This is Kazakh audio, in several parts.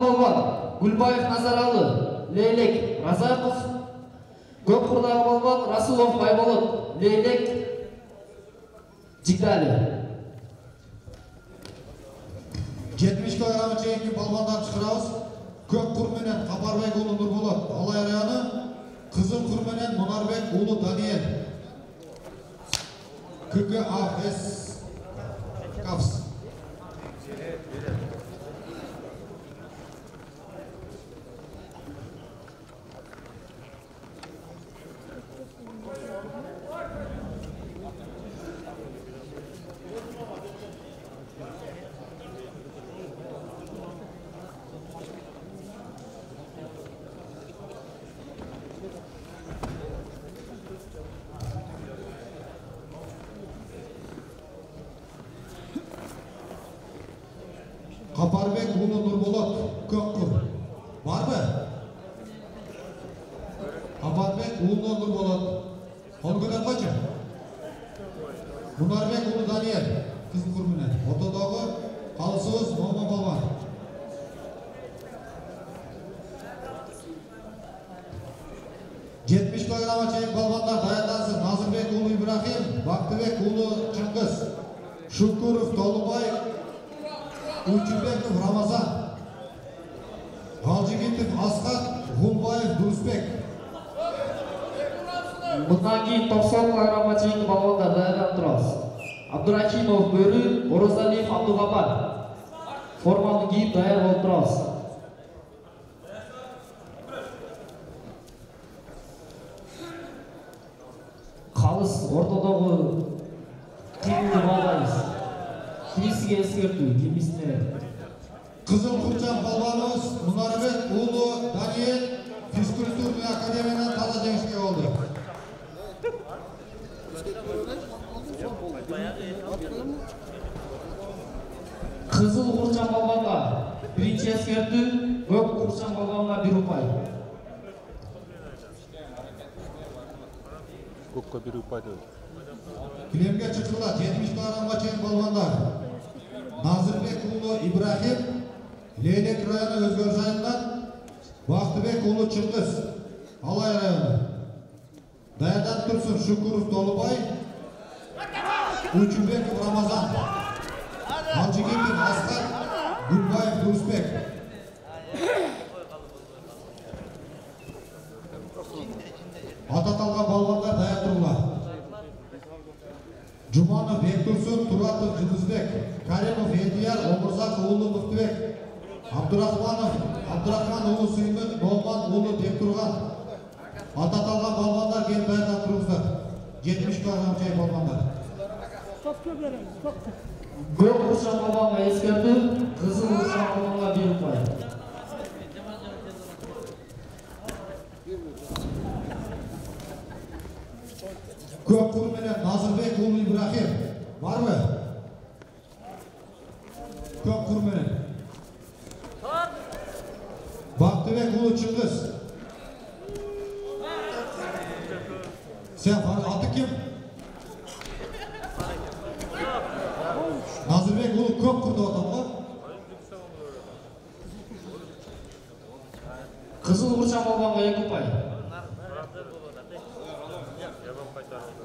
Балван, Гүлбаев Назаралы, Лейлек Разақов, Көп құрдағы балван Расулов Байболот, Лейлек Жигдали. 70 кг жеңген балвандан шығарамыз. Көп құр менен Қапарбек ұлы Нұрболат, Алай Раяны, Қызыл құр менен Мұнарбек ұлы Даниел. ККАС Капс.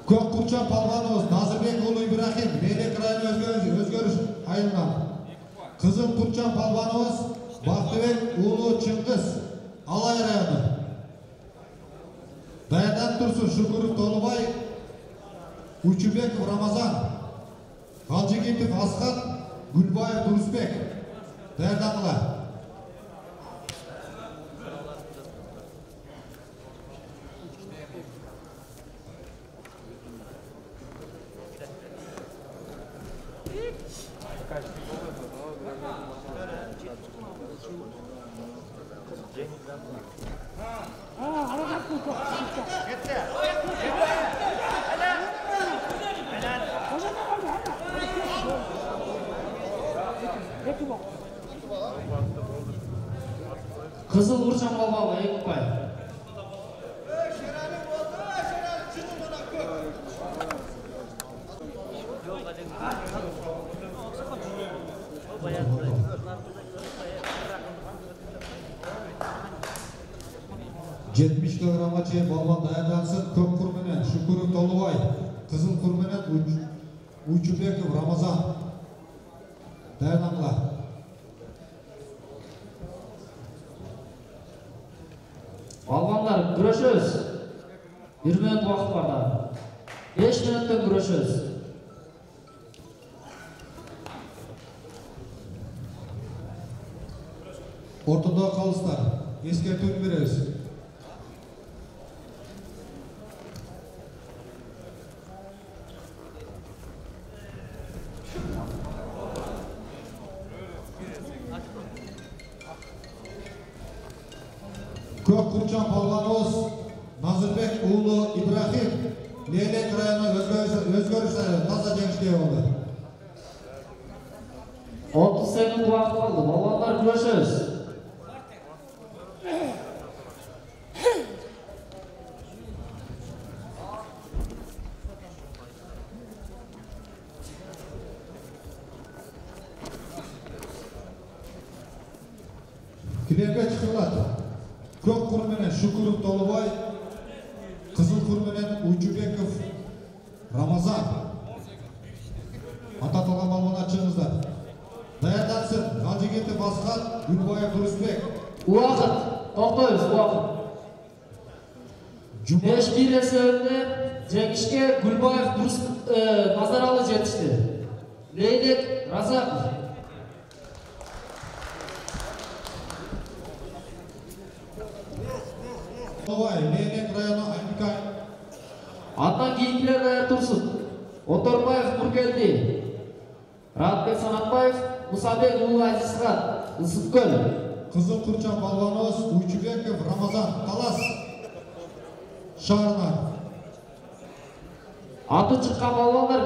Gökkurçan Palvanos, Nazırbekulu İbrahim, Melek Rayan Özgörüş, Özgörüş ayınlan. Kızım Kurçan Palvanos, Bahtibek Ulu Çıngız, Alay Rayonu. Dayadan Dursun, Şükürük Dolubay, Uçubekov Ramazan, Halcıgitip Aslan, Gülbayev Durusbek. Dayadanlar. отырда қалыстар. Ескерту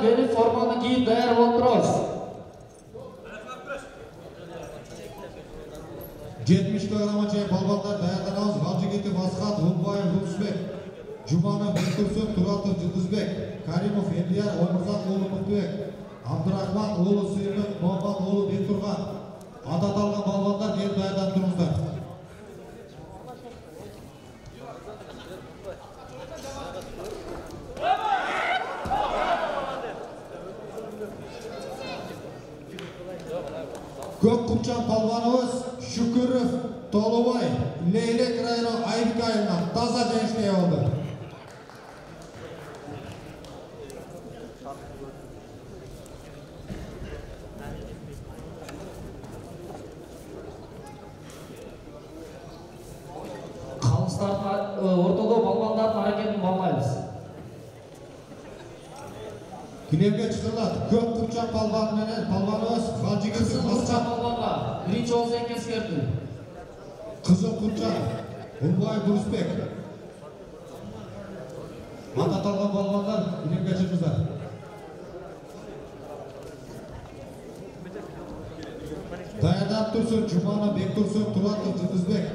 дөңгелі форманы киіп даяр болып тұрыңыз жетмиш килограммга чейин балбалдар даярданабыз балжигитов асхат улбаев улусбек жуманов бектурсун туратов жылдызбек каримов элдияр омурзак уулу муктубек абдырахман уулу сыйынов моман уулу бектурган атат алган балбалдар келип даярданып туруңуздар Gökkumcan Palvanımız Şükürüf Dolubay Leylek rayonu Aybik ayından taza gençliğe oldu. E, ortalığı balbanların hareketini bağlayız. Günevge çıkırlar. Gök Kıpçak balbanının balbanımız Hancı Gülsün Kısçak birinchi ovsanga serdi qiziqurta ulboy Mata to'lgan bolg'onlar ilimga chiqizlar tayyorlab tursin jumanov bektursun turatov jildizbek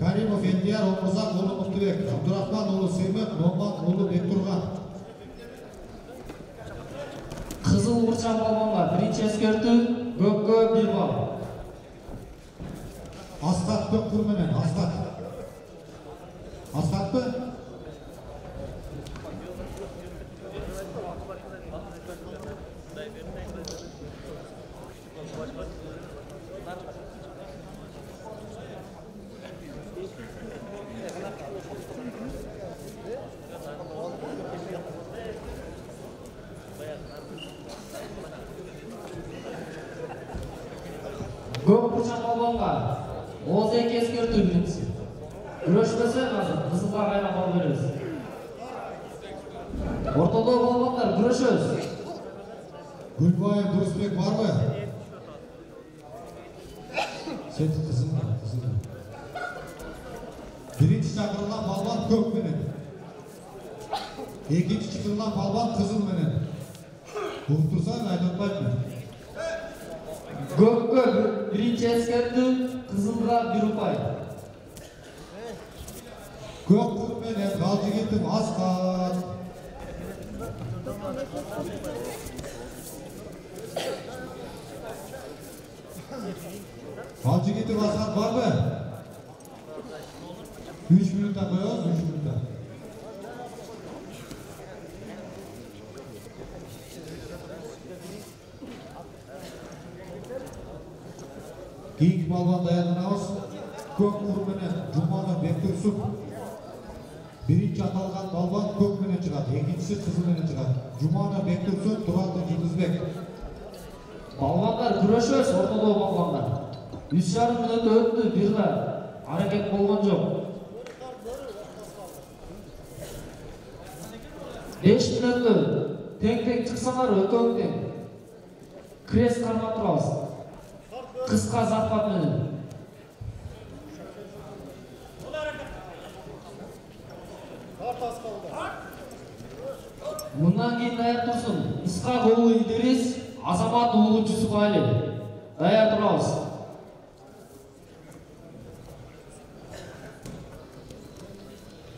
karimov ixtiyor umrzoq дұғасын жүргізбек балуандар күрешес ортада балуандар үш жарым минут өтті бирда. Әрекет болған жоқ. Беш минутты. Тең тең шықсаңар өтең тең. Крес қармап тұрамыз қысқа запатменен Артас қалды мұнан кейін даяр тұрсын Исқа ұлы идрис азамат ұлы жүсіпәлі даяр тұрамыз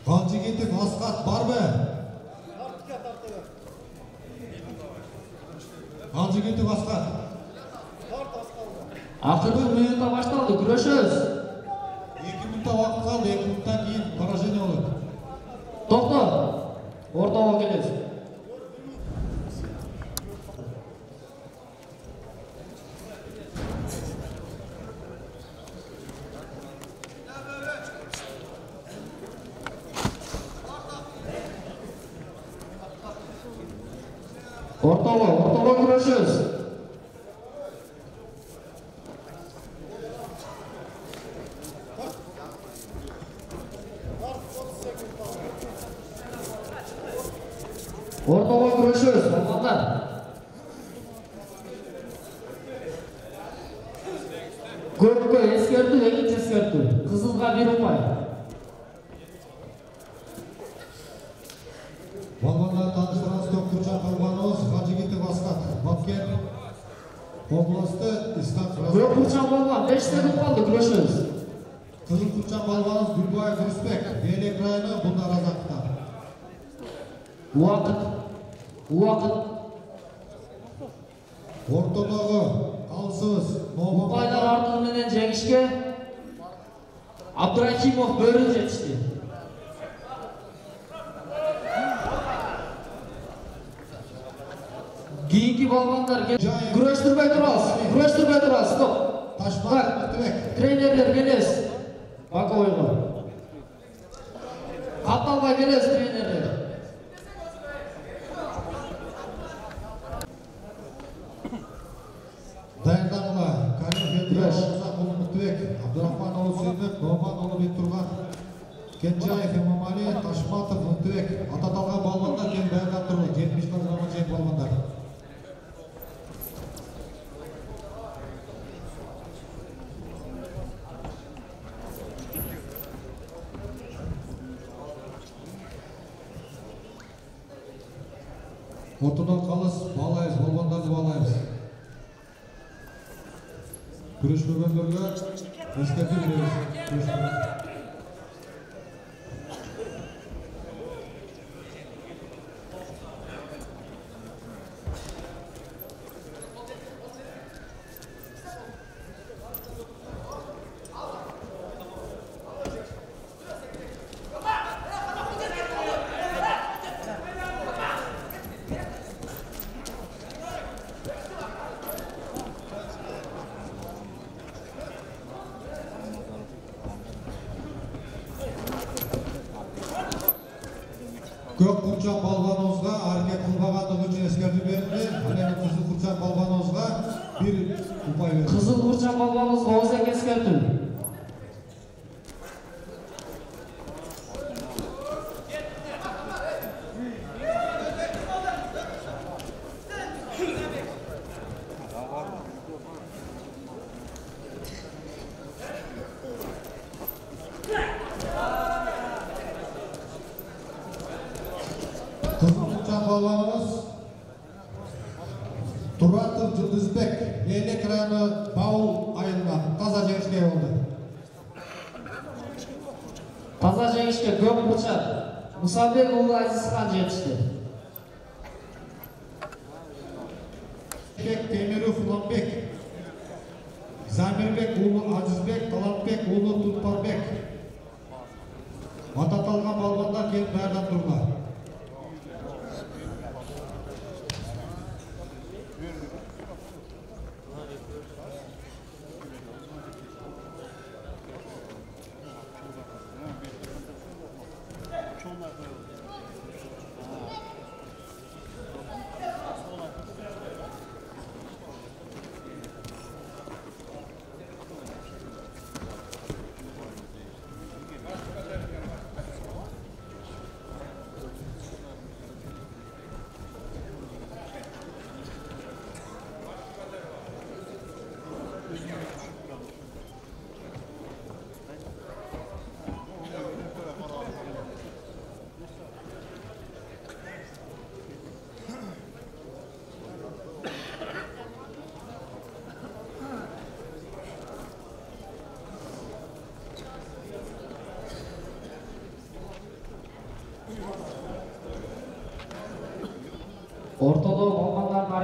балтигетов асқат бар ма балтигетов асқат. Ақырғы минутта басталды күрешіз. екі мүнті уақыт қалды екі минуттан кейін поражение болады? Тоқтар. ортаға келеді ортаға ортаға күресесіз Shukrlar, respektive Gökburçak Balvan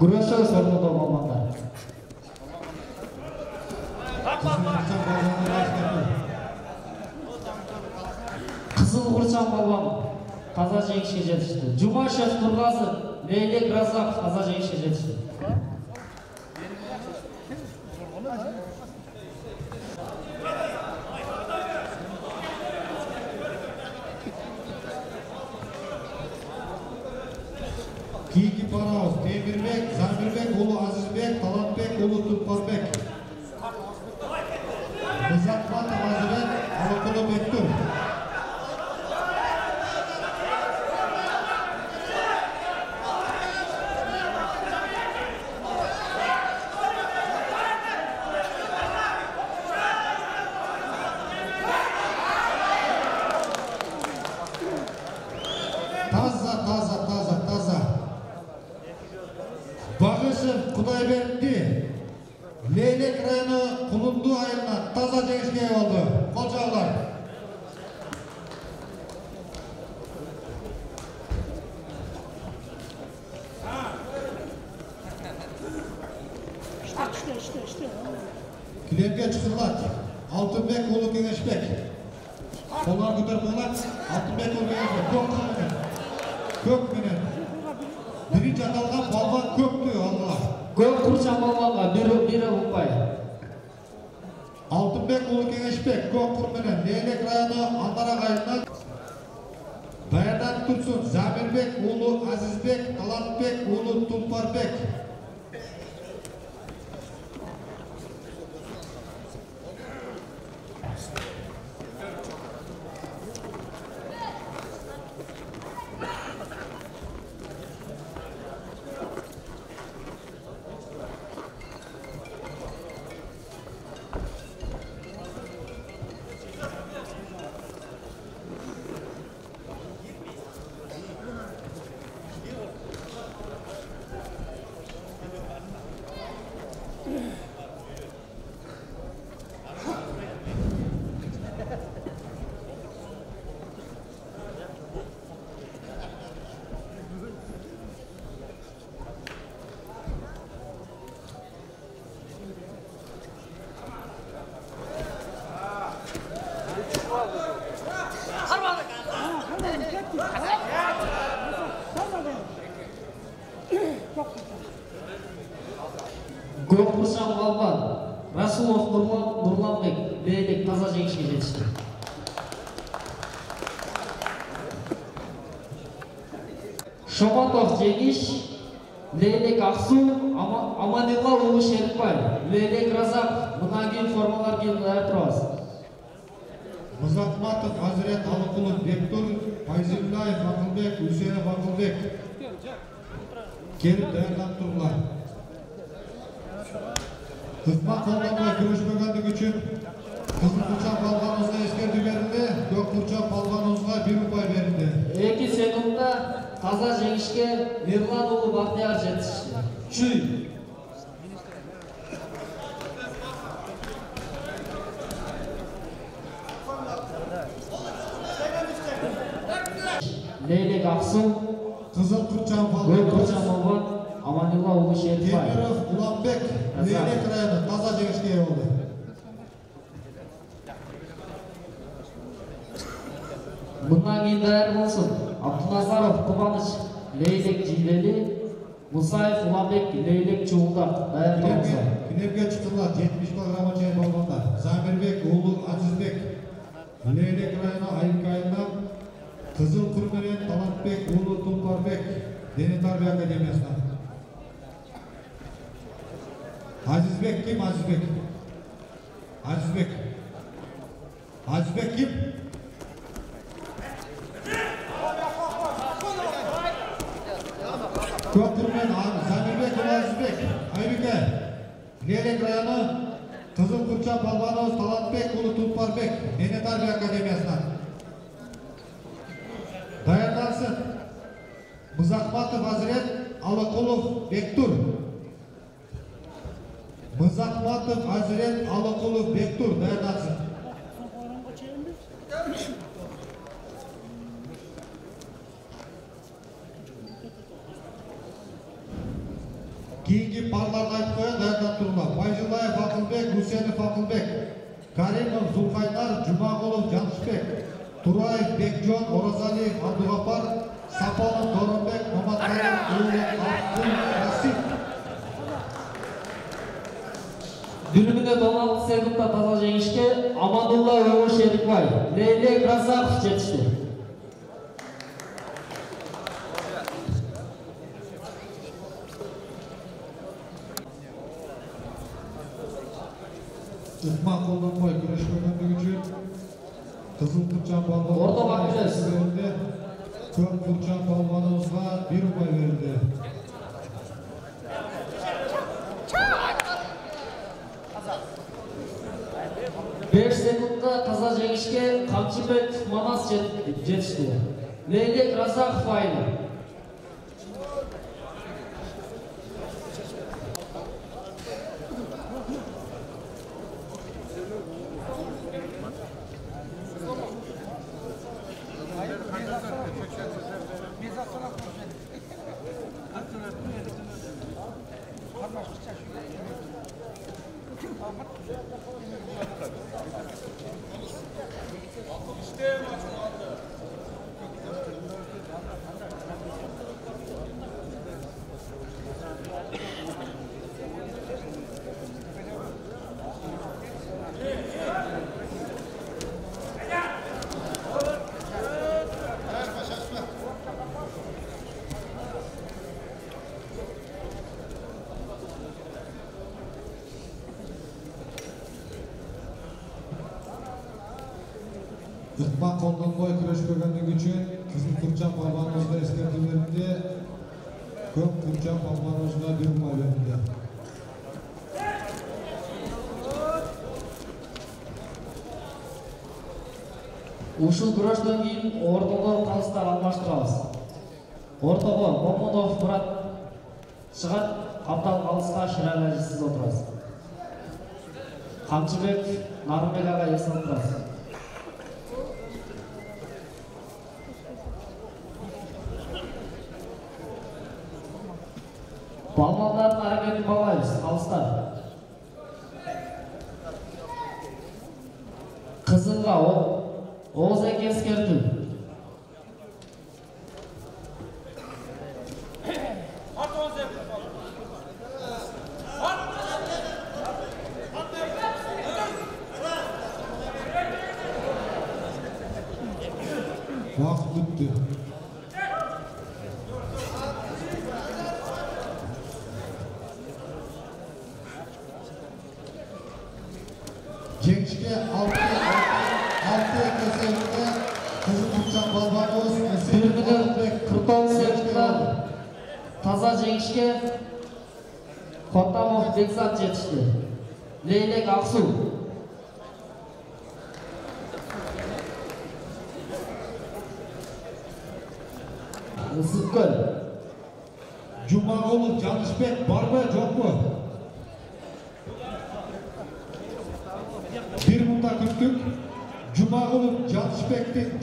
күрөшөбүз ортодо балбандар қызыл таза жеңишке жетишти жумашев нургазы лейлек таза кейінгі парауыз темірбек замирбек ұлы азизбек талантбек Ризатханов Азизбек Алыкұлы Бектұр таза таза таза таза бағышев құдайберді лейлек районы құлынды айылынан таза жеңіске болды қол көк құр менен лейлек районы андарак айылынан даярданып турсун замирбек уулу азизбек талантбек уулу тулпарбек мусаев уланбек лейлек чугулдак даяр Күнемге, болсун күнемге шықтылар 70 килограмм чейин балғандар. Замирбек, Улу Азизбек, Лейлек районы Айык айынан Қызыл Құрменен Талантбек, Улу Тұлпарбек, Дене Тарбия Академиясынан. Азизбек ким Азизбек? Азизбек. Азизбек ким? Lerik rayonu Kızılkurça Balvanoz Talatbek Ulu Tulparbek Dini Tarbiye Akademiyası'ndan. Dayanlansın. Mızakmatov Hazret Alakulov Bektur. Mızakmatov Hazret Alakulov Bektur dayanlansın. Даярдансын. Кейінгі парларды айтып қоян даярданып тұрыңдар. Байжылаев Ақылбек, Үсенов Ақылбек, Каримов Зулқайнар, Жұмағұлов Жанышбек, Тураев Бекжон, Оразалиев Абдуғапар, Сапанов Доронбек, Маматқалиев Ұлы Абдул Расип. Bir minut 16 sekundda таза жеңишке Аманулла Уулу Шерикбай, Лейлек Разаков жетишти. Osman koldan boy güreş koymandırıcı. Kızıl Kırçan Balvanı. Orada bakacağız. Kök Kırçan Balvanı'nızla bir boy verildi. Beş sekundda kaza çekişke Kamçıbek Manas yetişti. Leylek Razak faili. Балбанымызға бір ұпай берілді. Ушул күрөштөн кийин ортого калыстар алмаштырабыз. Ортого Момунов Мурат чыгат, Каптал калыска Ширак ажы сиз отурасыз. Камчыбек Нарымбек ага эсин отурасыз.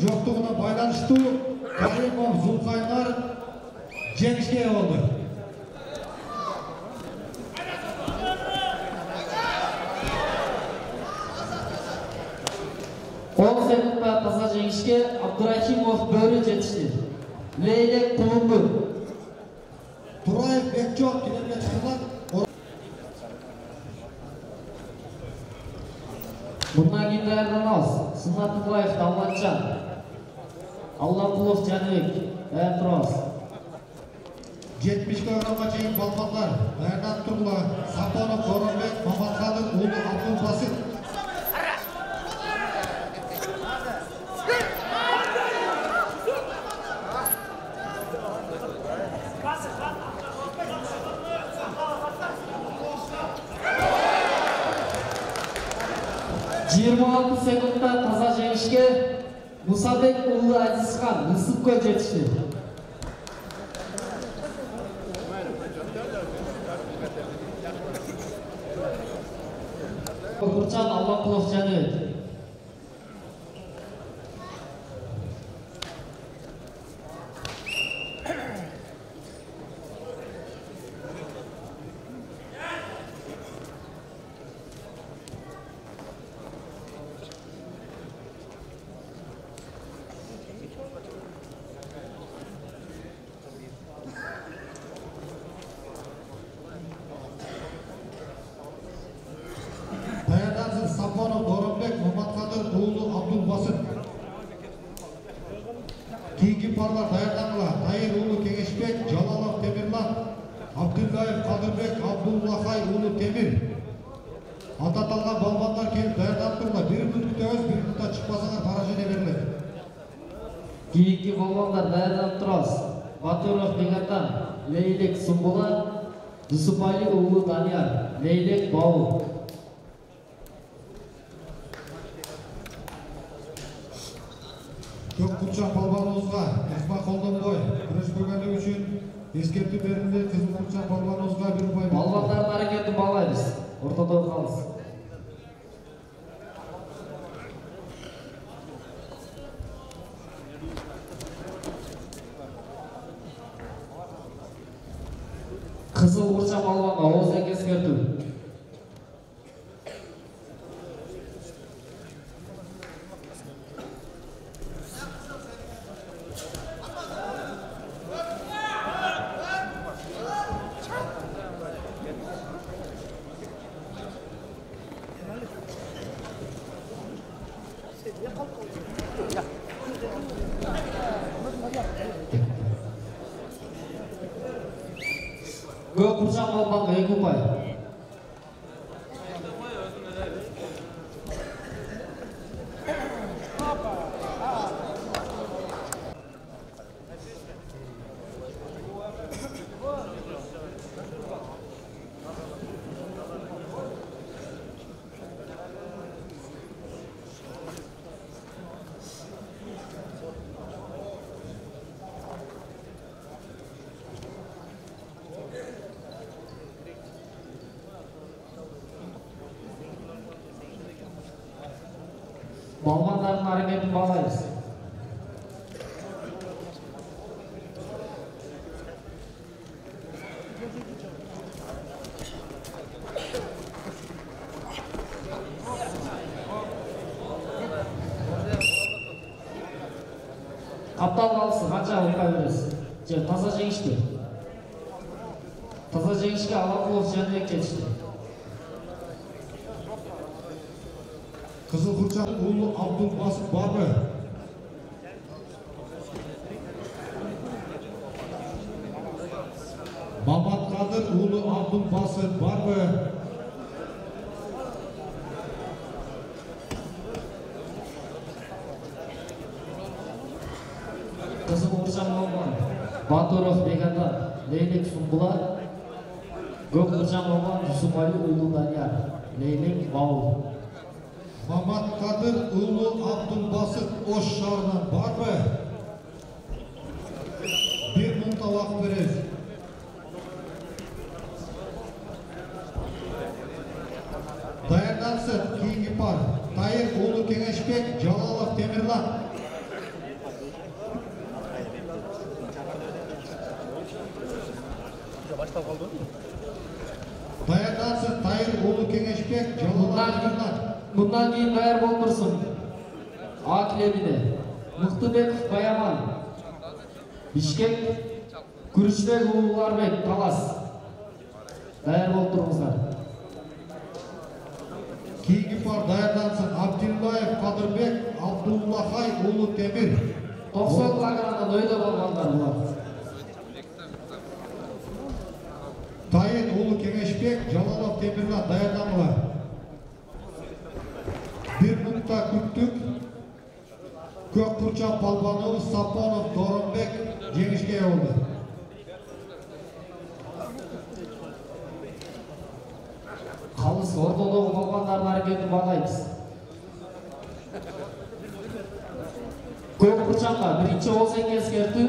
жоқтығына байланышты Каримов Зулқайнар жеңіске болды. Ол секундта таза жеңішке Абдурахимов бөрі жетісті. Лейлек Құлымбы. Тураев Бекчоқ келеме шығылады. Сунатуллаев талматжан аллакулов жаныбек даярып турабыз жетимиш килограммга чейин балбандар даярданып тургула сапонов доронбек маматкадыр уулу абдулбасит 국가지 FC. 고참 안방구 시장은 The Supali Oradan hareket bağlayız. Aptal kalsın, haça oynayabiliriz. Tasa çekişti. Tasa çekişti, Allah kulu sende geçti. Köksal oğlu Abdülbasit Barbı. Mamat Kadir oğlu Abdülbasit Barbı. Kızım Ursan Oğlan, Baturov Begadat, Leylik Sumbulat, Gök Ursan Oğlan, Yusuf Ali Uylu Danyar, Leylik Bağul. Уулу абдулбасыр ош шаарынан барбы бир минутта убакыт беребиз даярдансын кийинки пар тайыр уулу кеңешбек жалалов темирлан даярдансын тайыр уулу кеңешбек жалалов темирлан Мұндан кейін даяр болып тұрсын. А кілеміне. Мықтыбеков Баяман. Бішкек Күрішбек Ұлыларбек Талас. Даяр болып тұрыңыздар. кийинки пар даярдансын абдуллаев кадырбек абдуллахай уулу темир 90 килограммдан ойда болғандар бұлар. Тайын ұлы кеңешбек жалалов темірлан даярданова минутта күттүк көк курча палбанов сапонов доронбек жеңишке ие болду Қалыс балбандардын аракетин баалайбыз. Көк бурчакка биринчи озен эскертүү.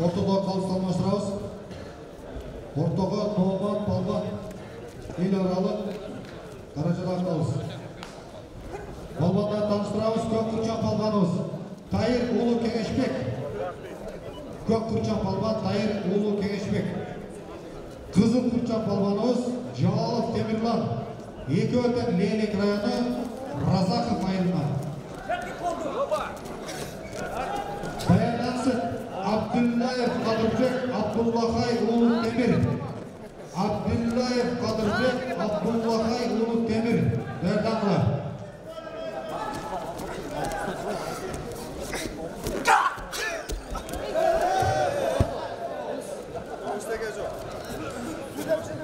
ортодо калыс алмаштырабыз ортого нооман каражат актабыз палбандар тааныштырабыз көк курча палбаныбыз тайыр уулу кеңешбек. Көк курча палбан тайыр уулу кеңешбек. Кызыл курча палбаныбыз жалалов темирлан экөө тең лейлек району разаков айылынан даярдансын абдуллаев кадырбек абдуллахай уулу темир абдуллаев кадырбек абдуллахай уулу темир даярдангыла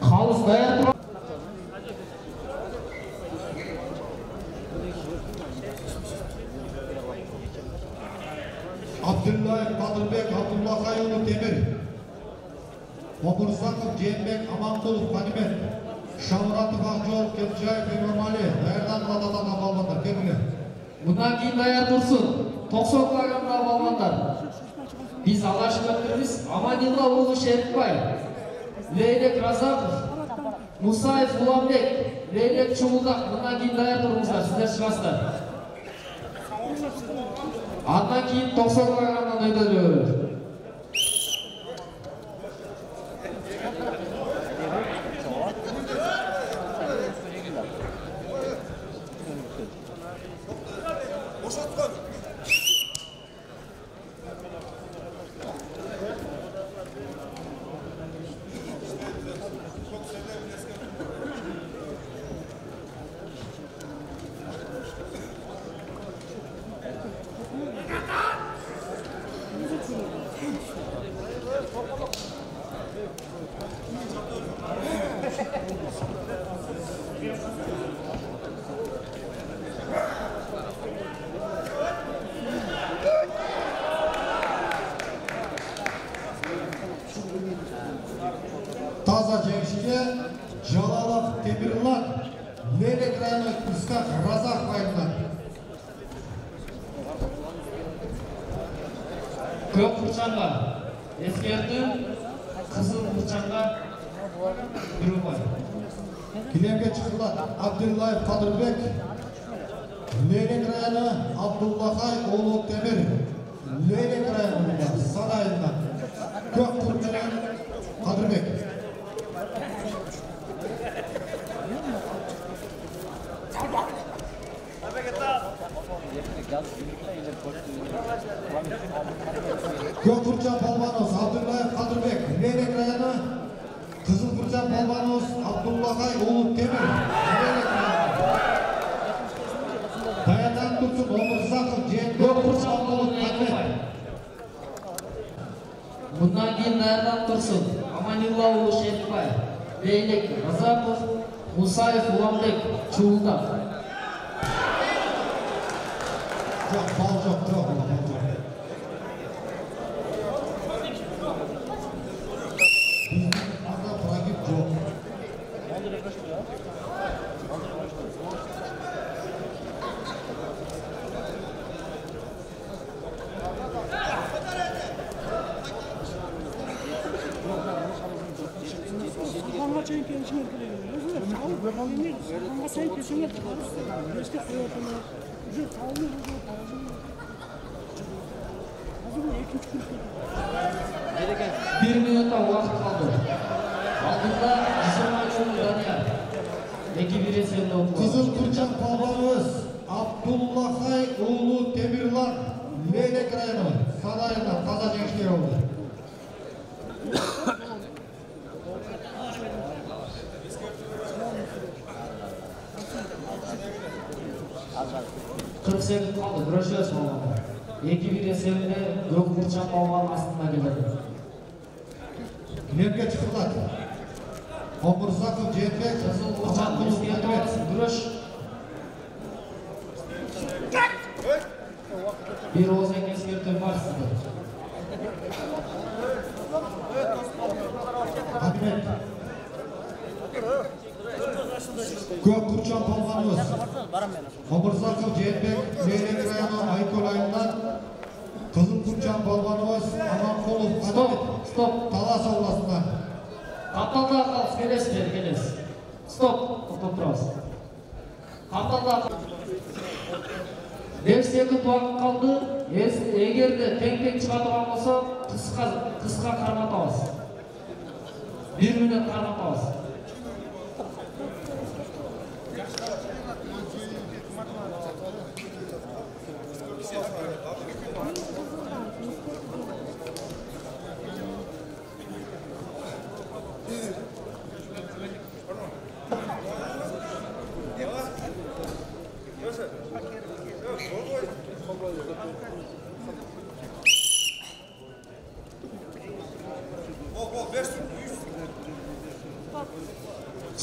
Қалыс даяр абдуллаев кадырбек абдуллахай уулу темир омурзаков жээнбек аманкулов фанимет шавратов акжол кемжаев имамали даярдангыла татардан балбандар келгиле Бұндан кейін даяр тұрсын. 90 килограммда балбандар. Біз алашып өттірміз. Аманилла ұлы Шерікбай. Лейлек Разақов. Мусаев Уламбек. Лейлек Чуылдақ. Бұндан кейін даяр тұрыңыздар. Сіздер шығасыздар. Андан кейін 90 килограммдан өйді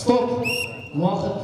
Stop. Wacht.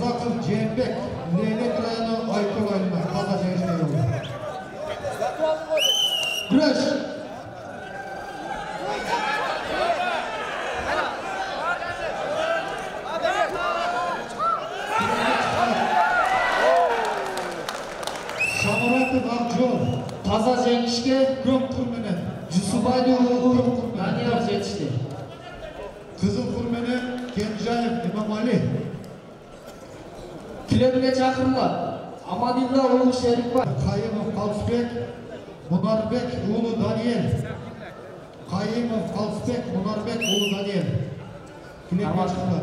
Mustafa Cembek 강화시켜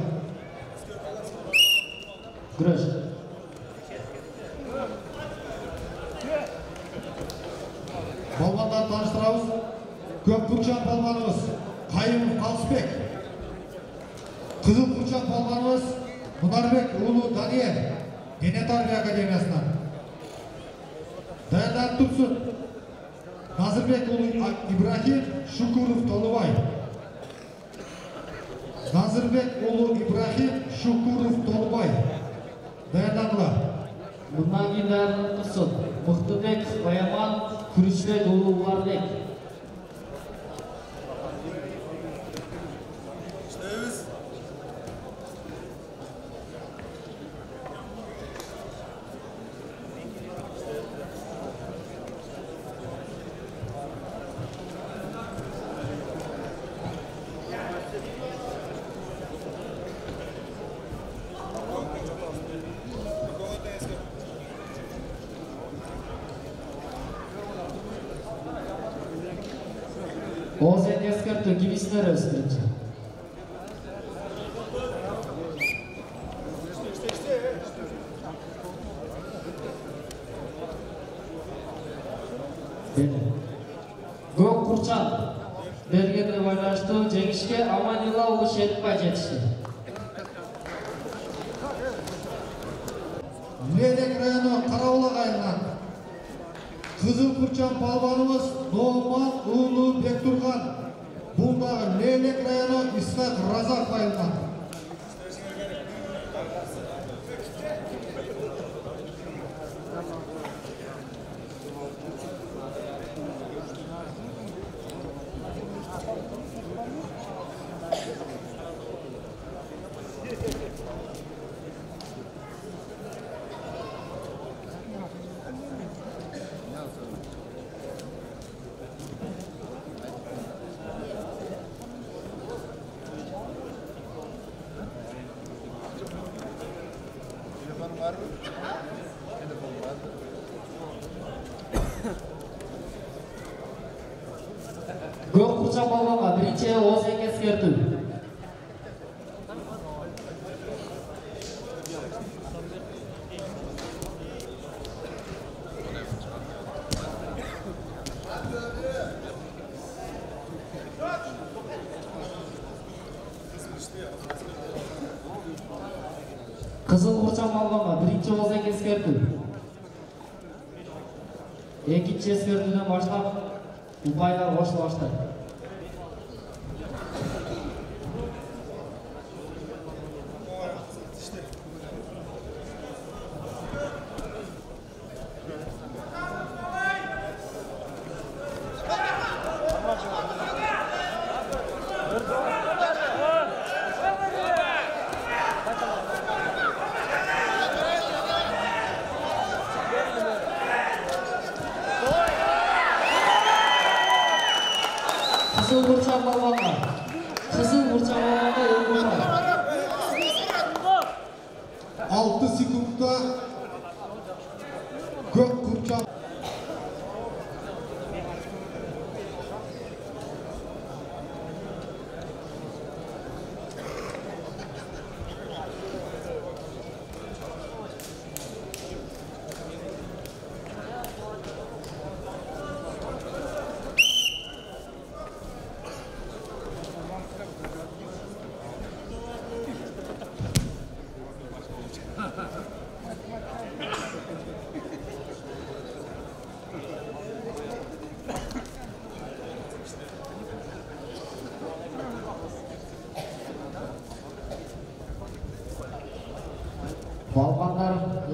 эскертүү кимисиңер биринчи көк курчан бергенге байланыштуу жеңишке аманилла уулу шерикбай жетишти лелек району карабулак айылынан кызыл көк курчан балбанга биринчи оозен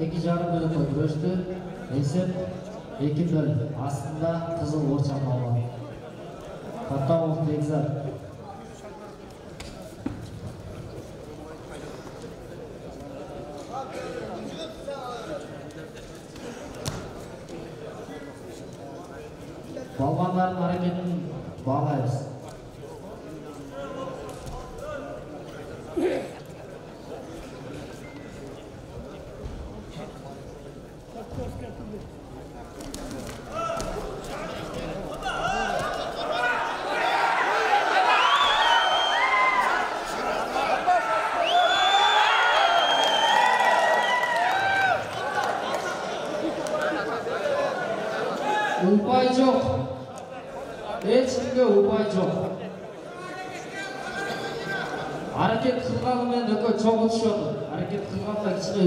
2,5 minutda kurashdi. Hisob 2-1. Упай жок эч кимге упай жок аракет кылганы менен экөө чогуу түшүп атат аракет кылганда кичине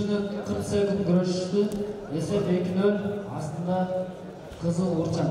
күні 40 секунд күресшісі есеп 2-0 астында қызыл орчан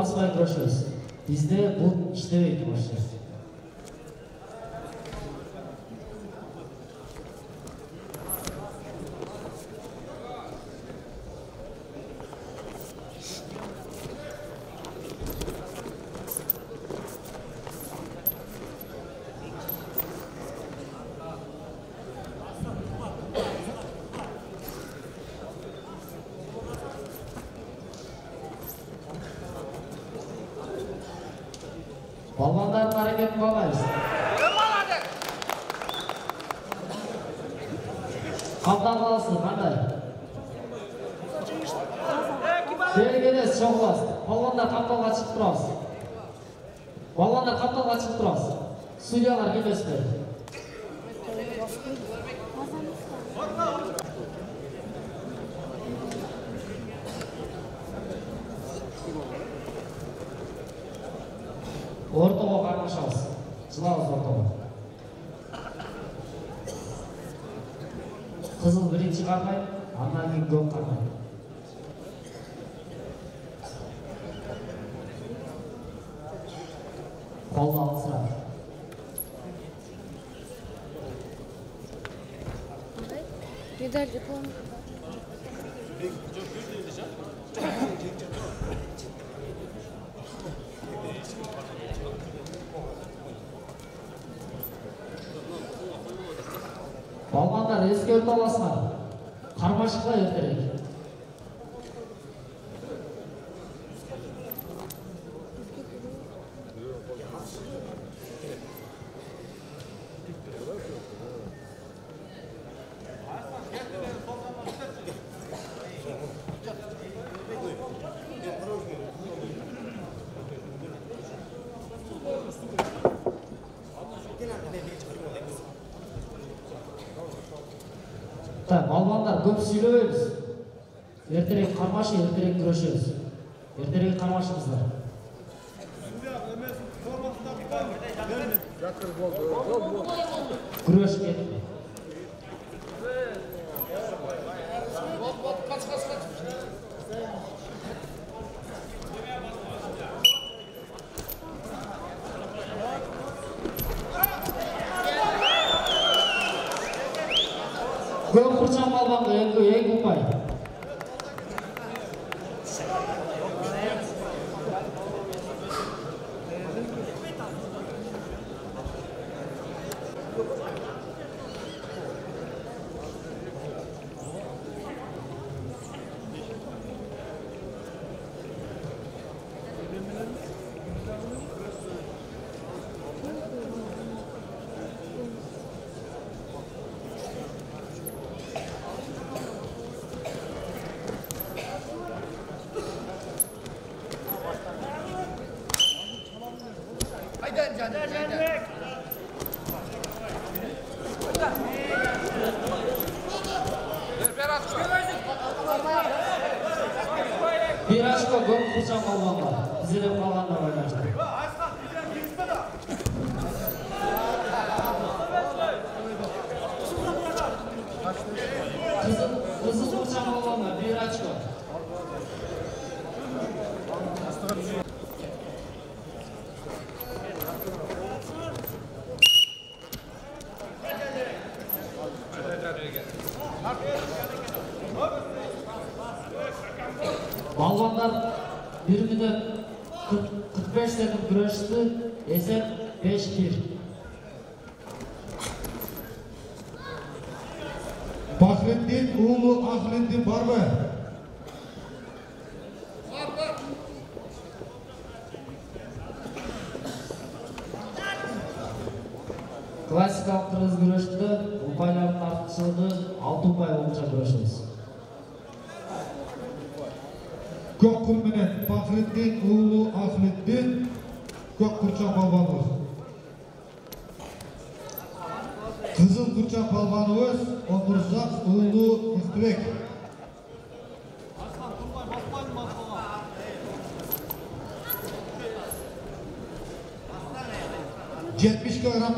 asla uğraşırız. Bizde bu балғандар ескер орталасына қармашықтай ертерек.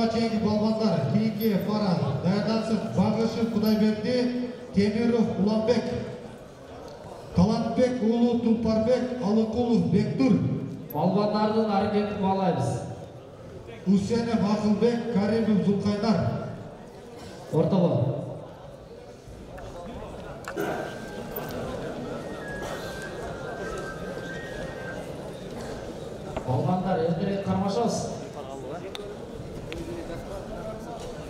Қазақстанға чейінгі болғандар, кейінге Фаран, Даятасов, Бағышын, Құдайберді, Темиров, Уланбек, Талантбек, Улу, Тұлпарбек, Алықұлов, Бектур. Балғандардың әрекетін балаймыз. Үсені, Ақылбек, Каримов, Зұлқайдар. Орталық.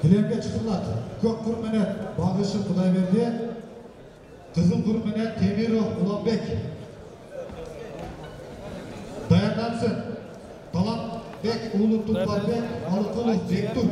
Dilemge çıkılat. Kök kurmene Bağışı Kudayverdi. Kızıl kurmene Temirov Ulanbek. Dayanlansın. Talat Bek, Uğulu Tutlar Bek, Arıkulu Bektur.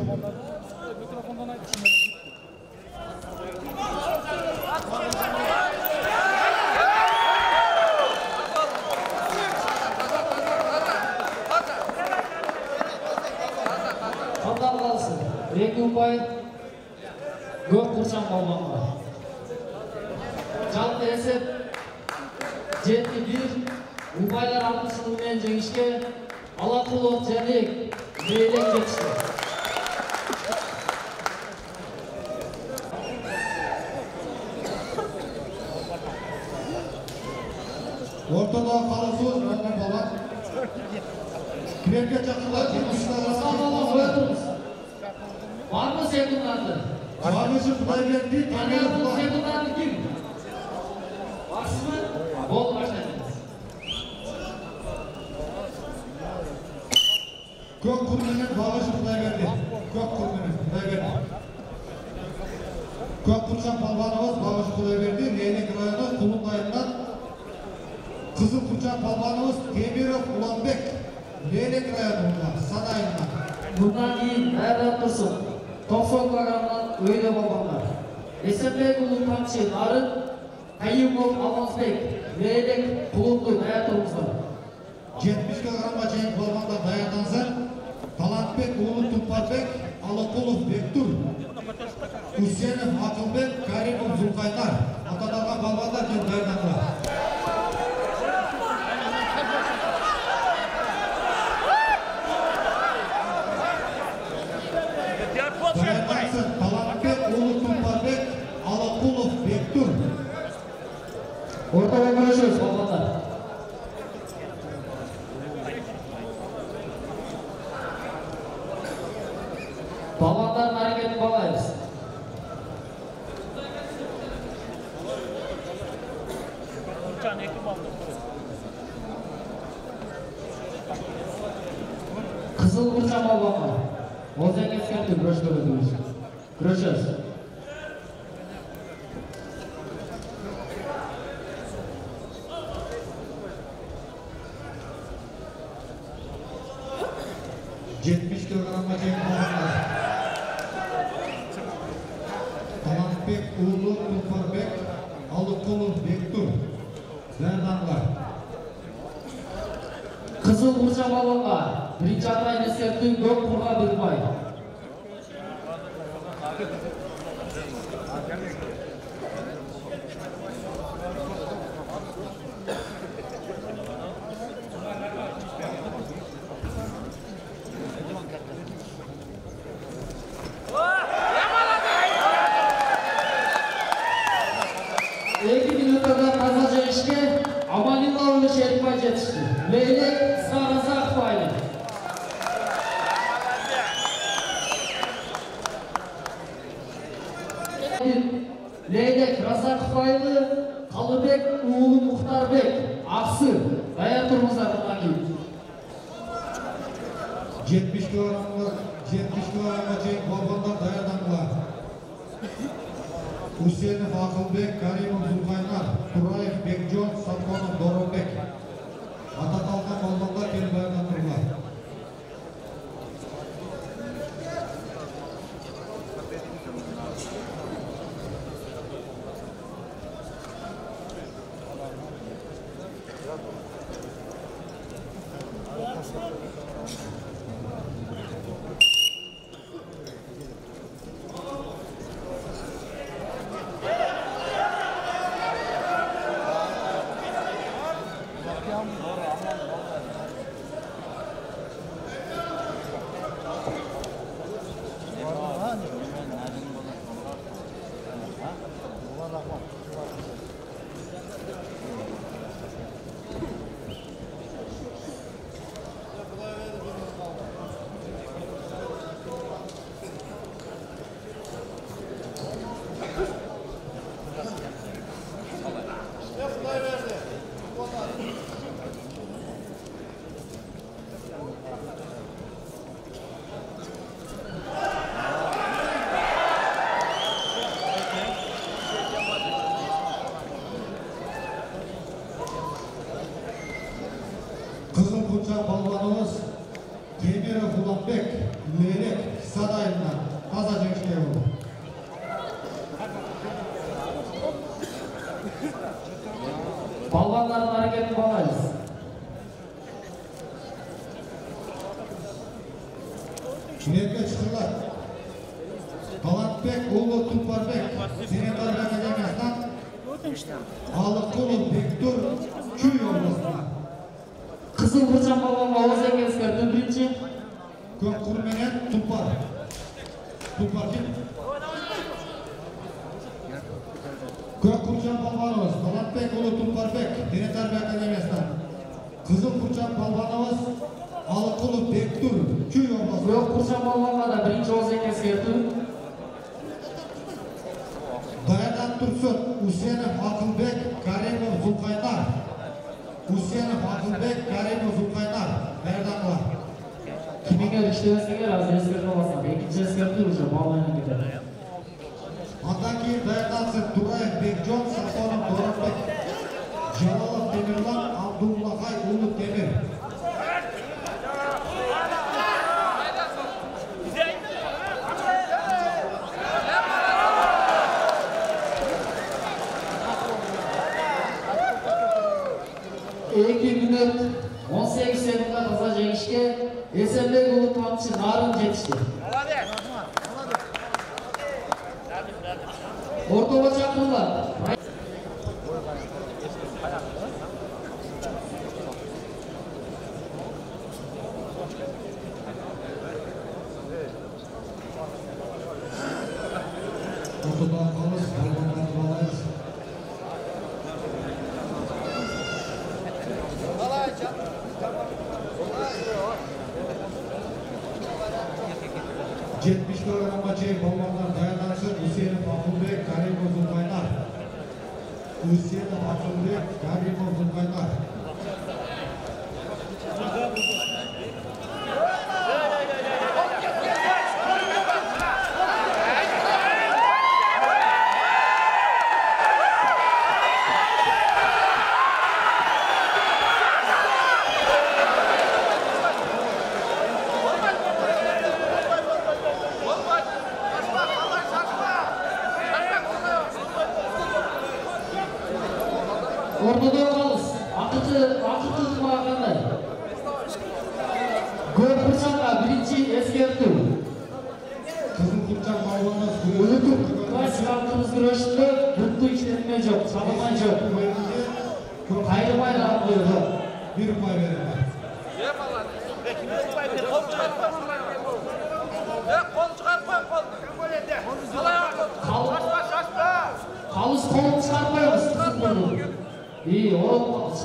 vai o balão.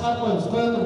pasar con los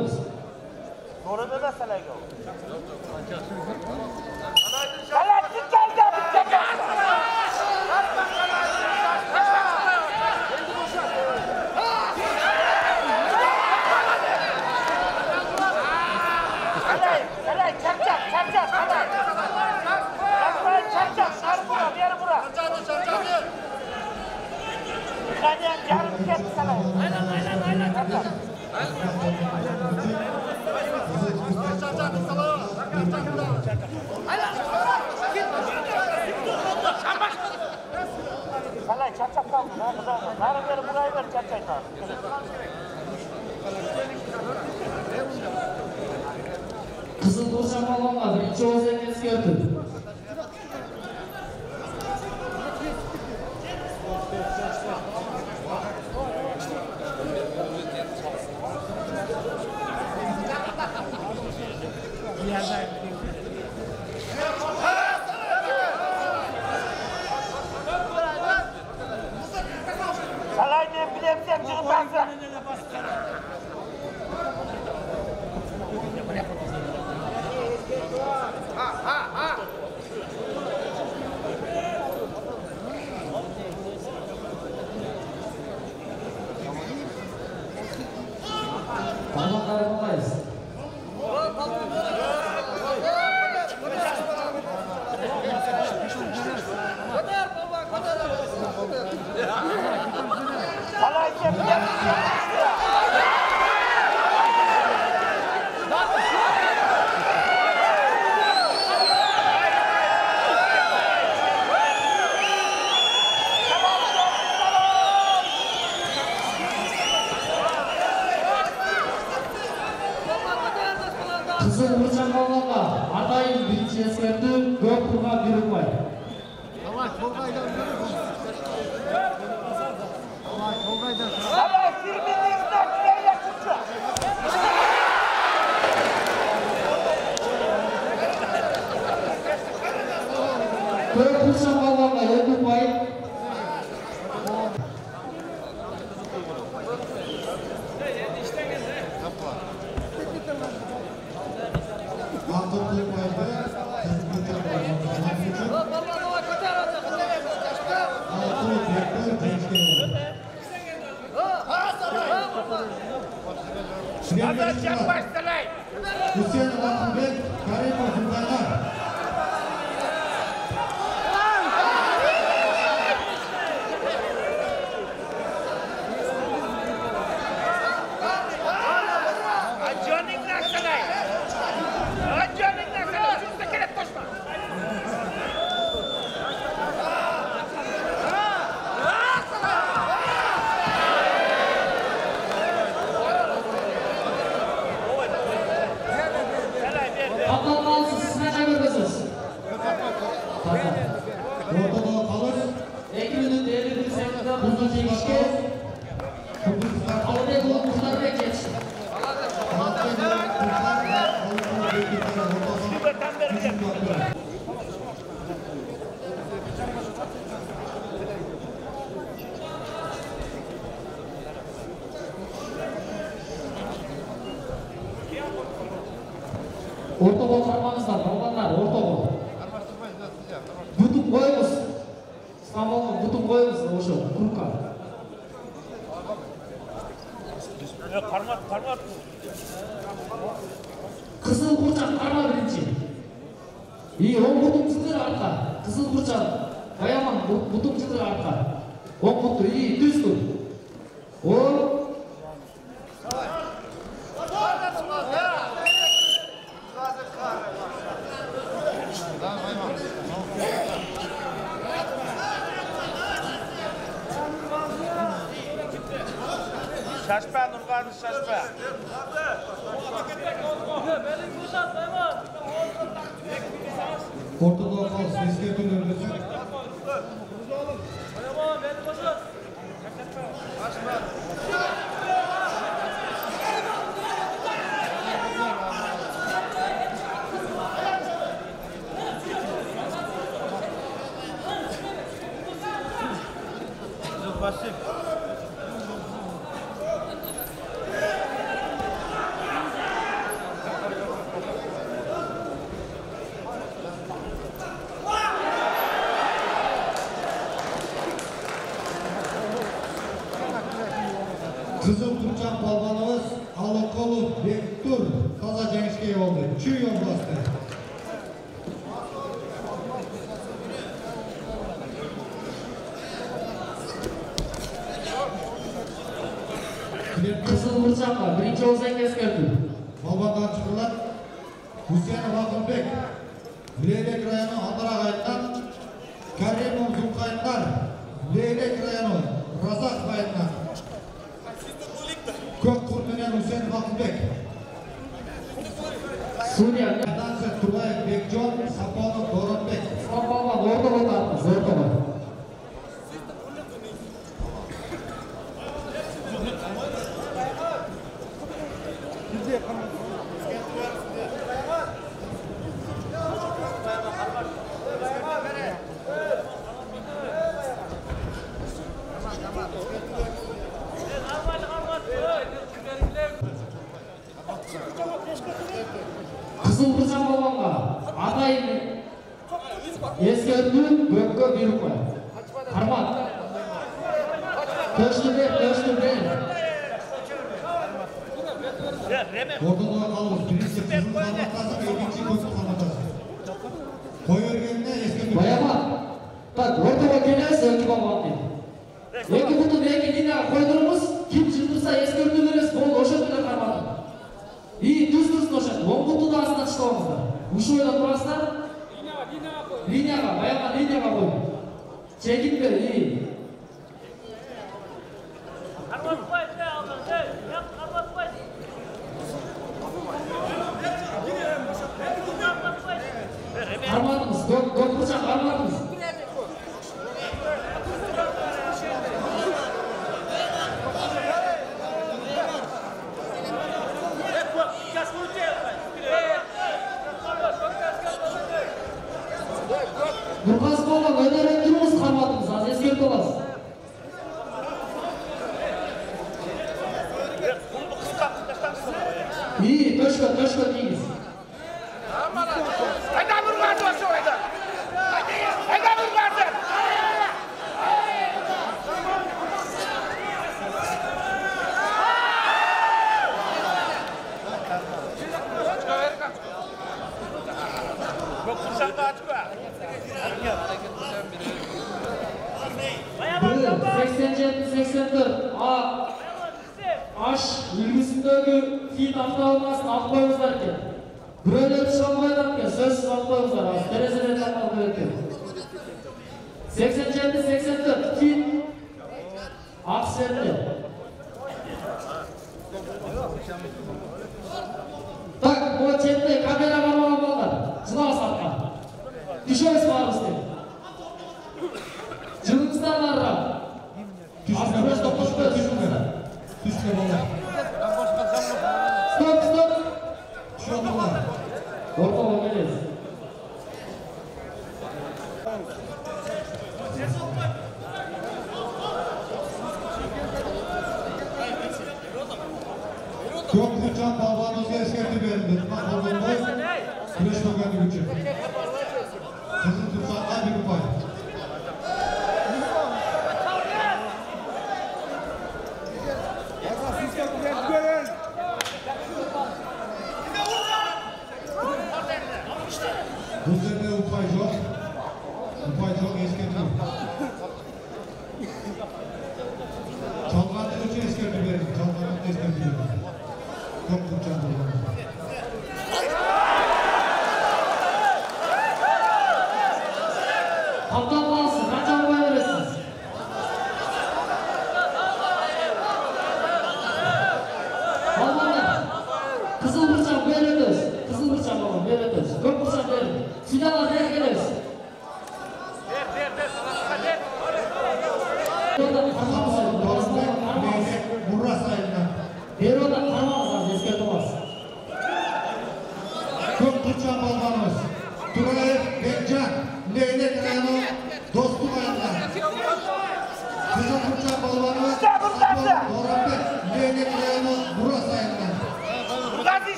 কি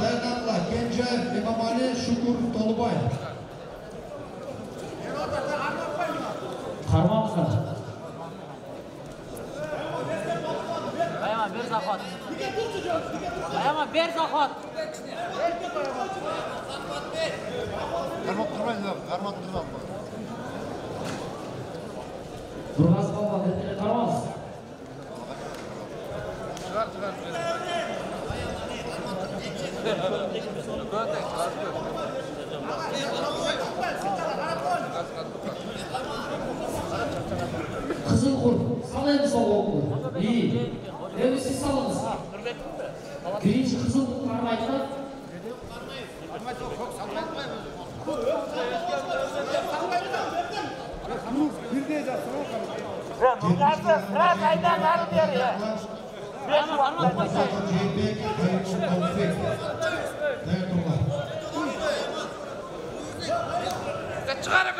Dayanaklar Kenjayev Emomali Shukurov Toliboyev. Qarmoqqa. Ayman ber zahot. Ayman ber zahot. Qarmoq turmaydi, qarmoq turmaydi. Burmas Bırak aydan hak ver ya. Çıkarım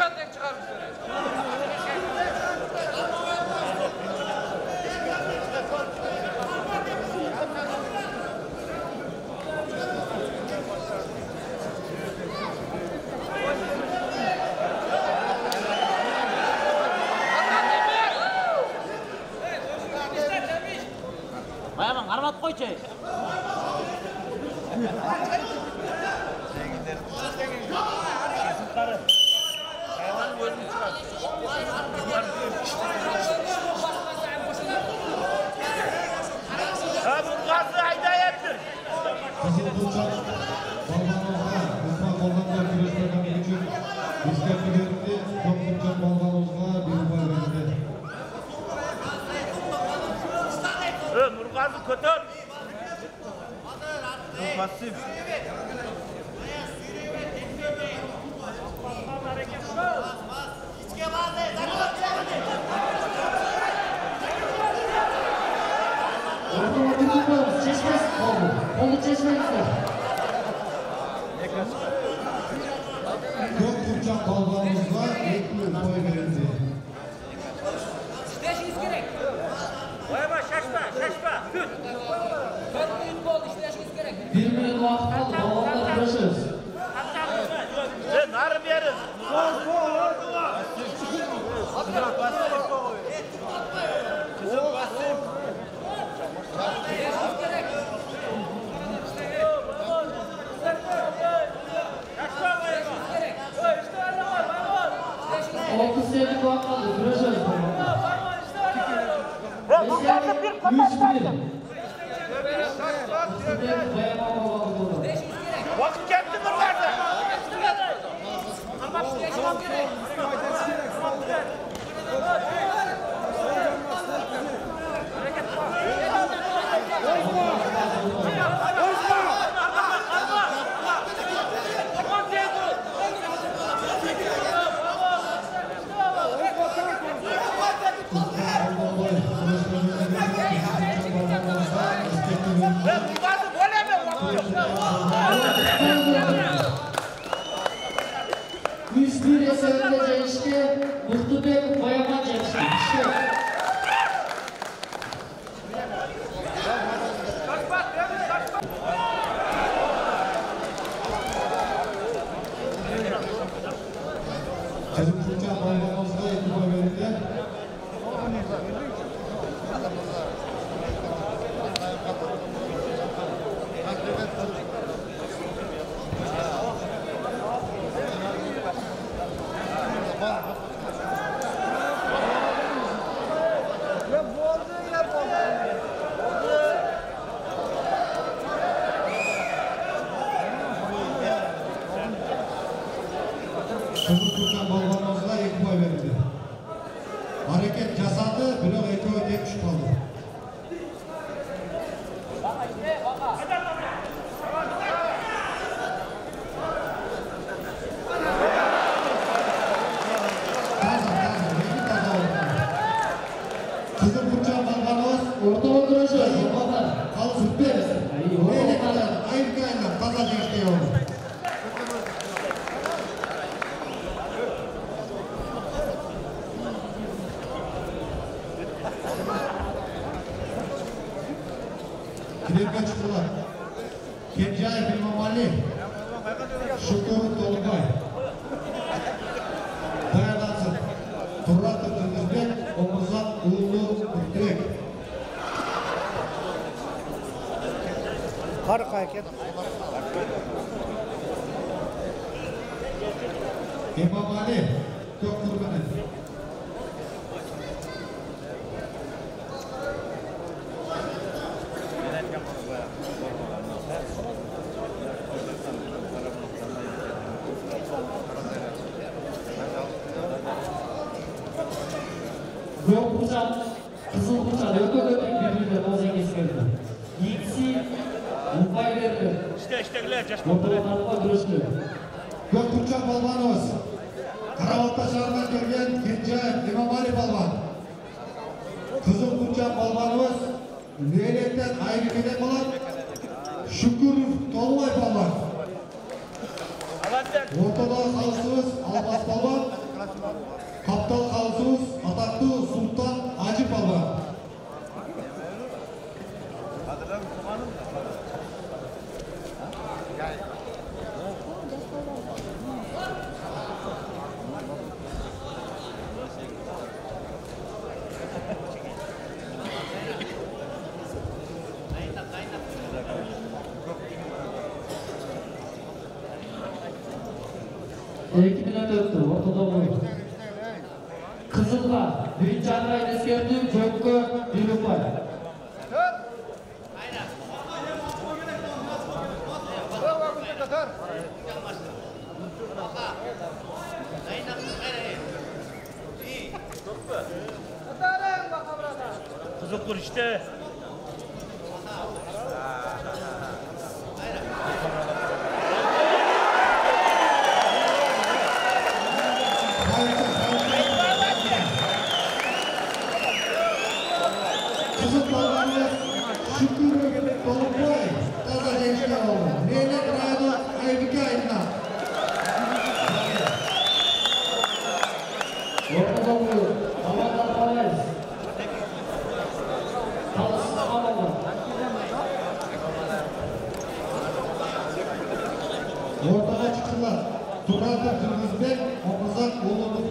Qizilko'cha qo'mondonida e'tiborga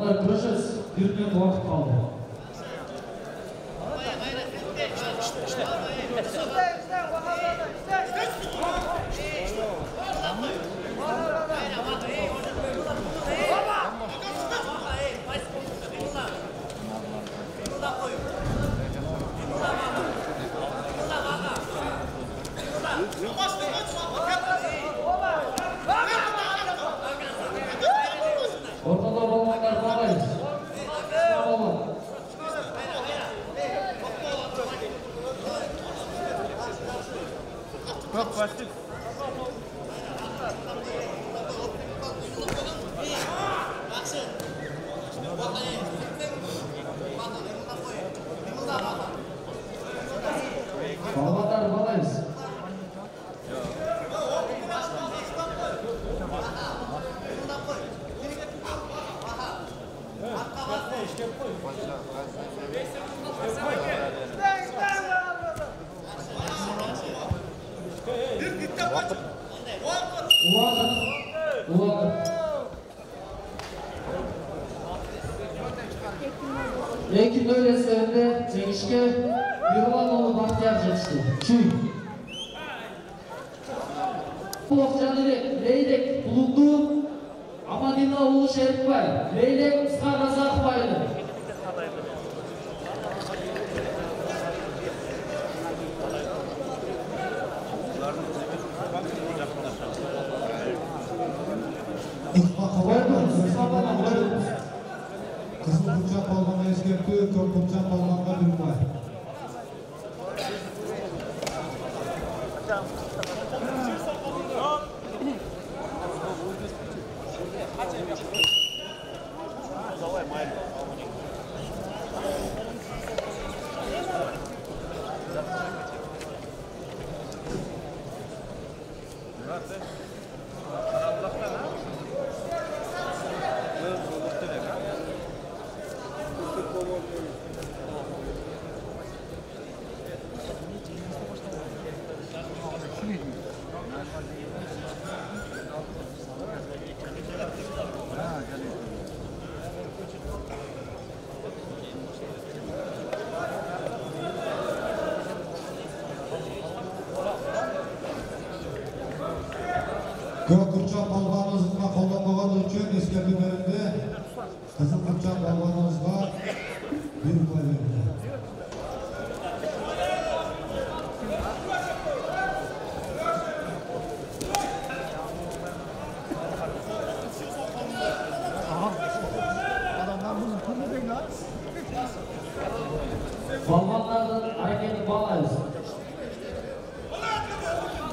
呃不是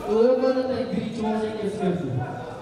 얼마나 미리 좋아하셨겠어요.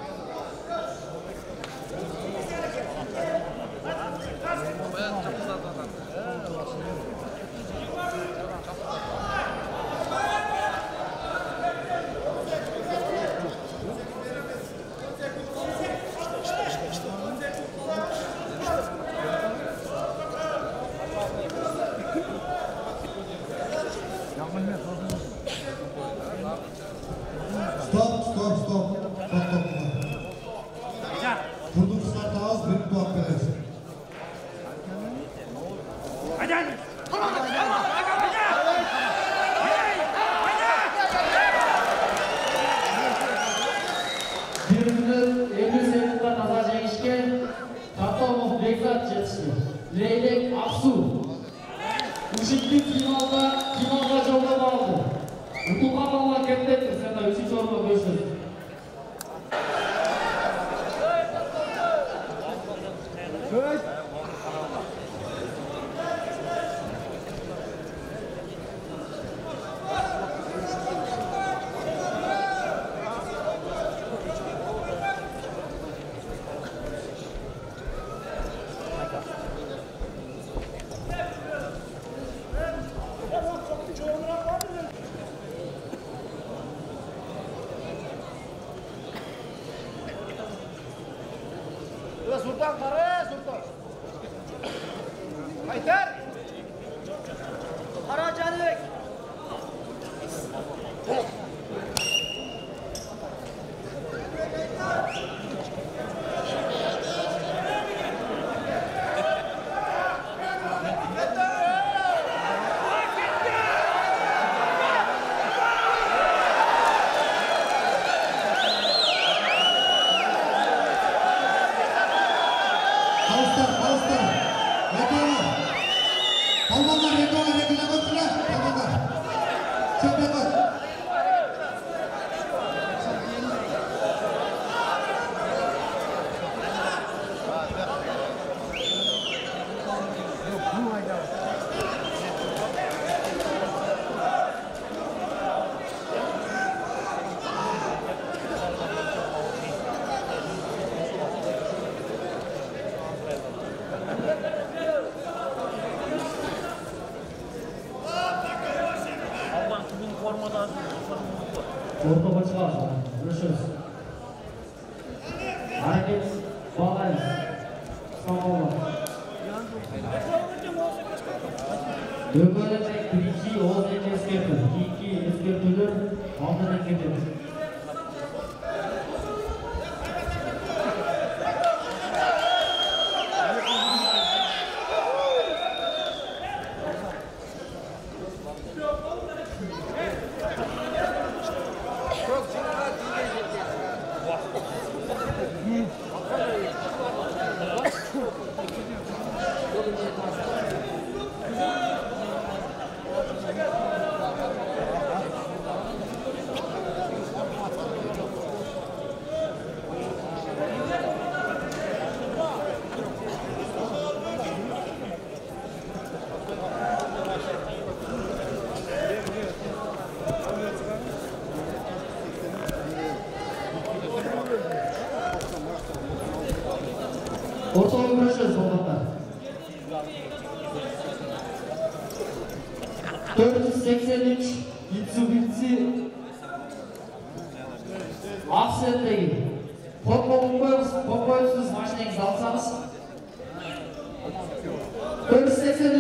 Ортого күрөшөбүз балбандар төрт жүз сексен үч митсубитси машинеңизди алсаңыз төрт жүз сексен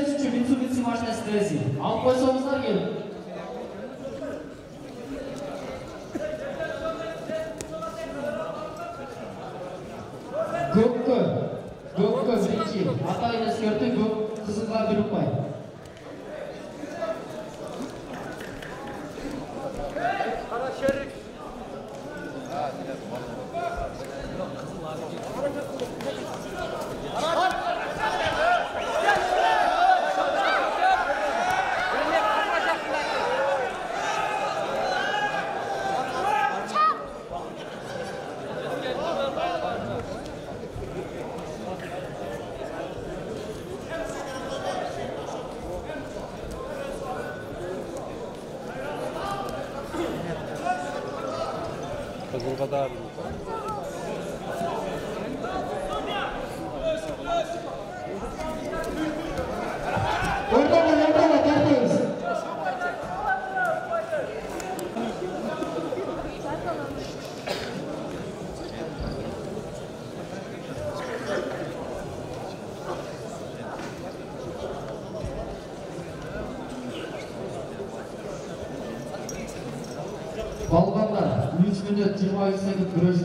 Maalesef burası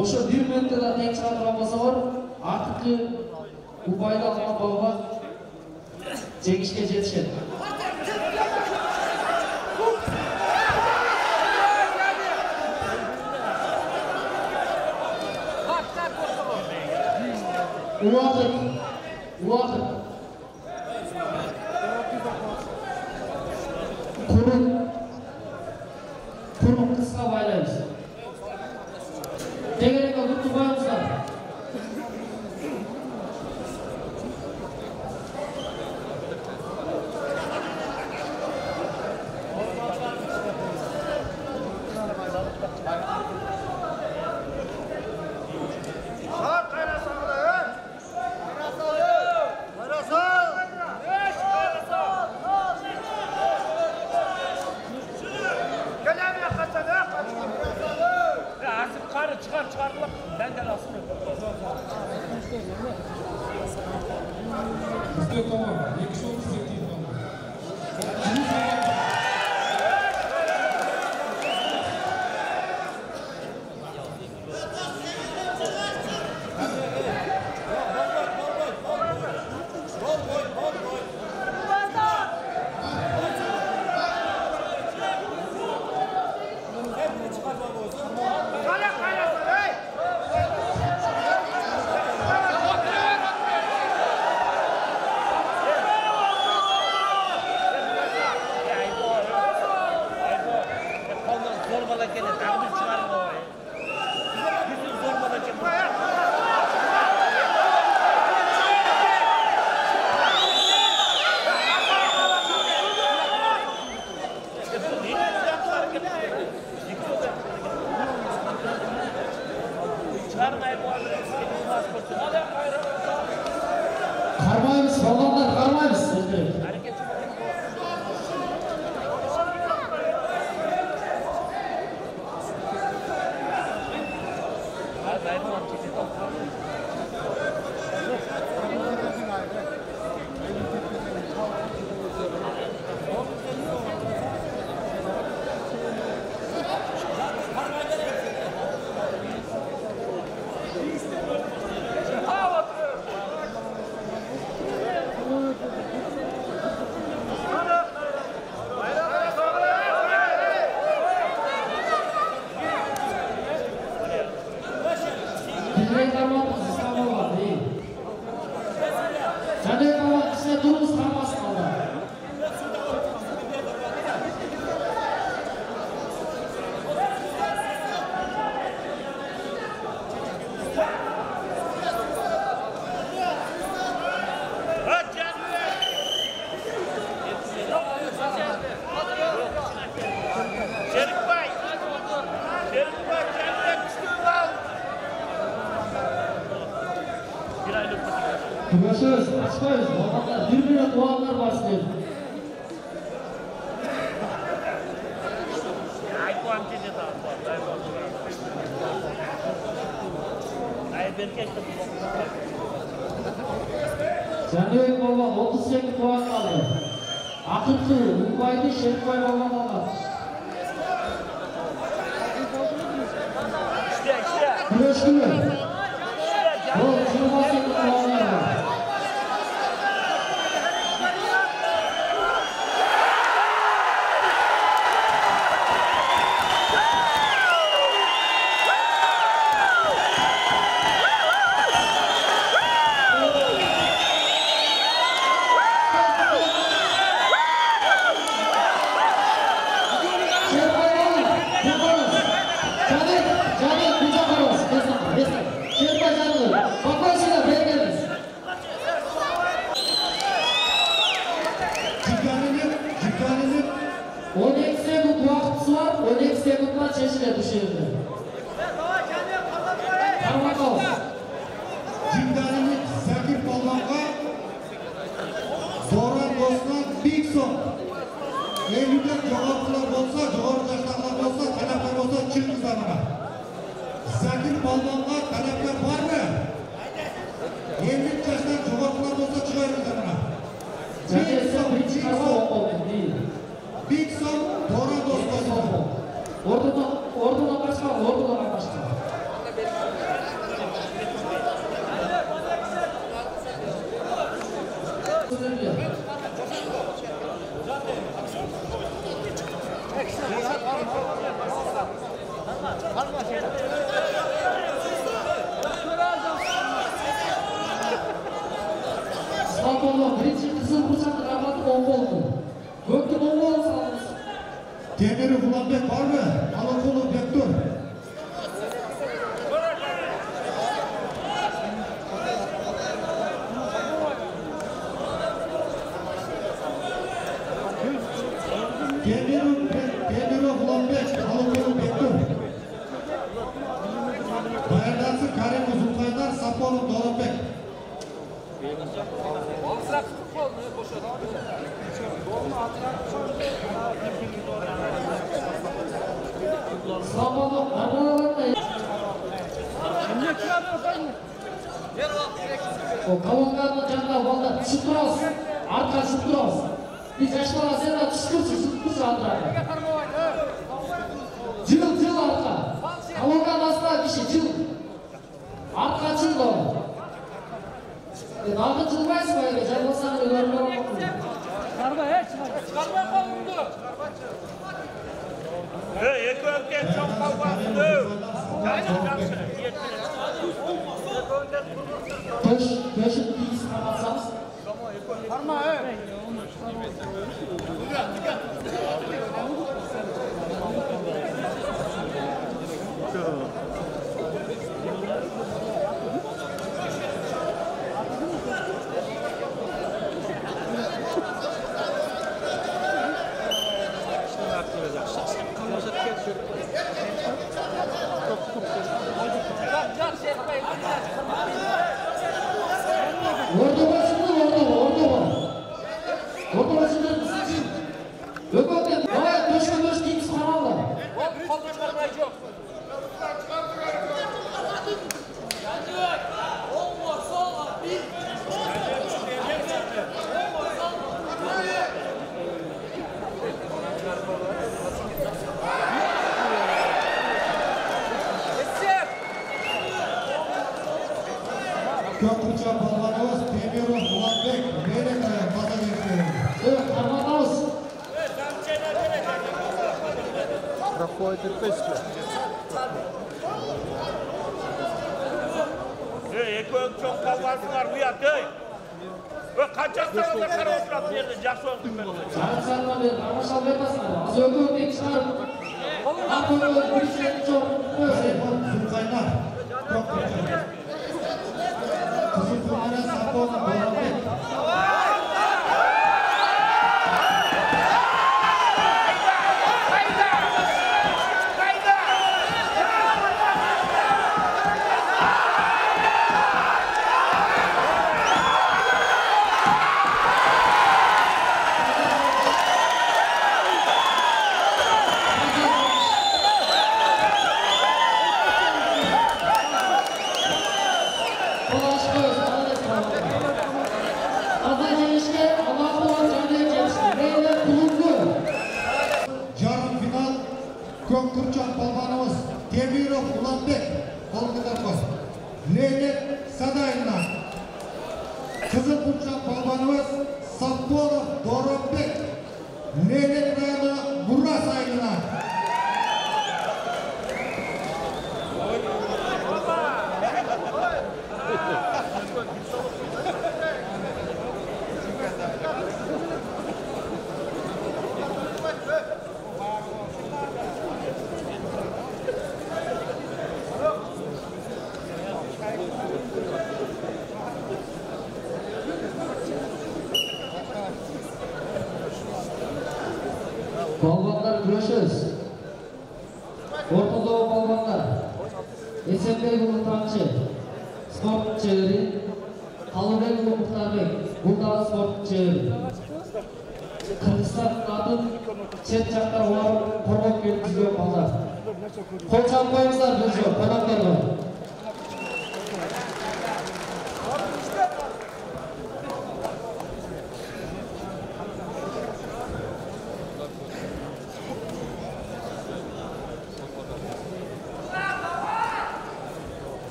ошо бир мүнөттө да тең чыга турган болсоңор артыкы упайды алган балбан жеңишке жетишет убакыт убакыт koy 45 lira. екі өңкең қалғасын бар ұят ей қаншасы адамдар қарап отырады бұл жерде жақсы оқып жарым жарыма бер тамаша бермасыңдар аз өкіметтен шығарып ақ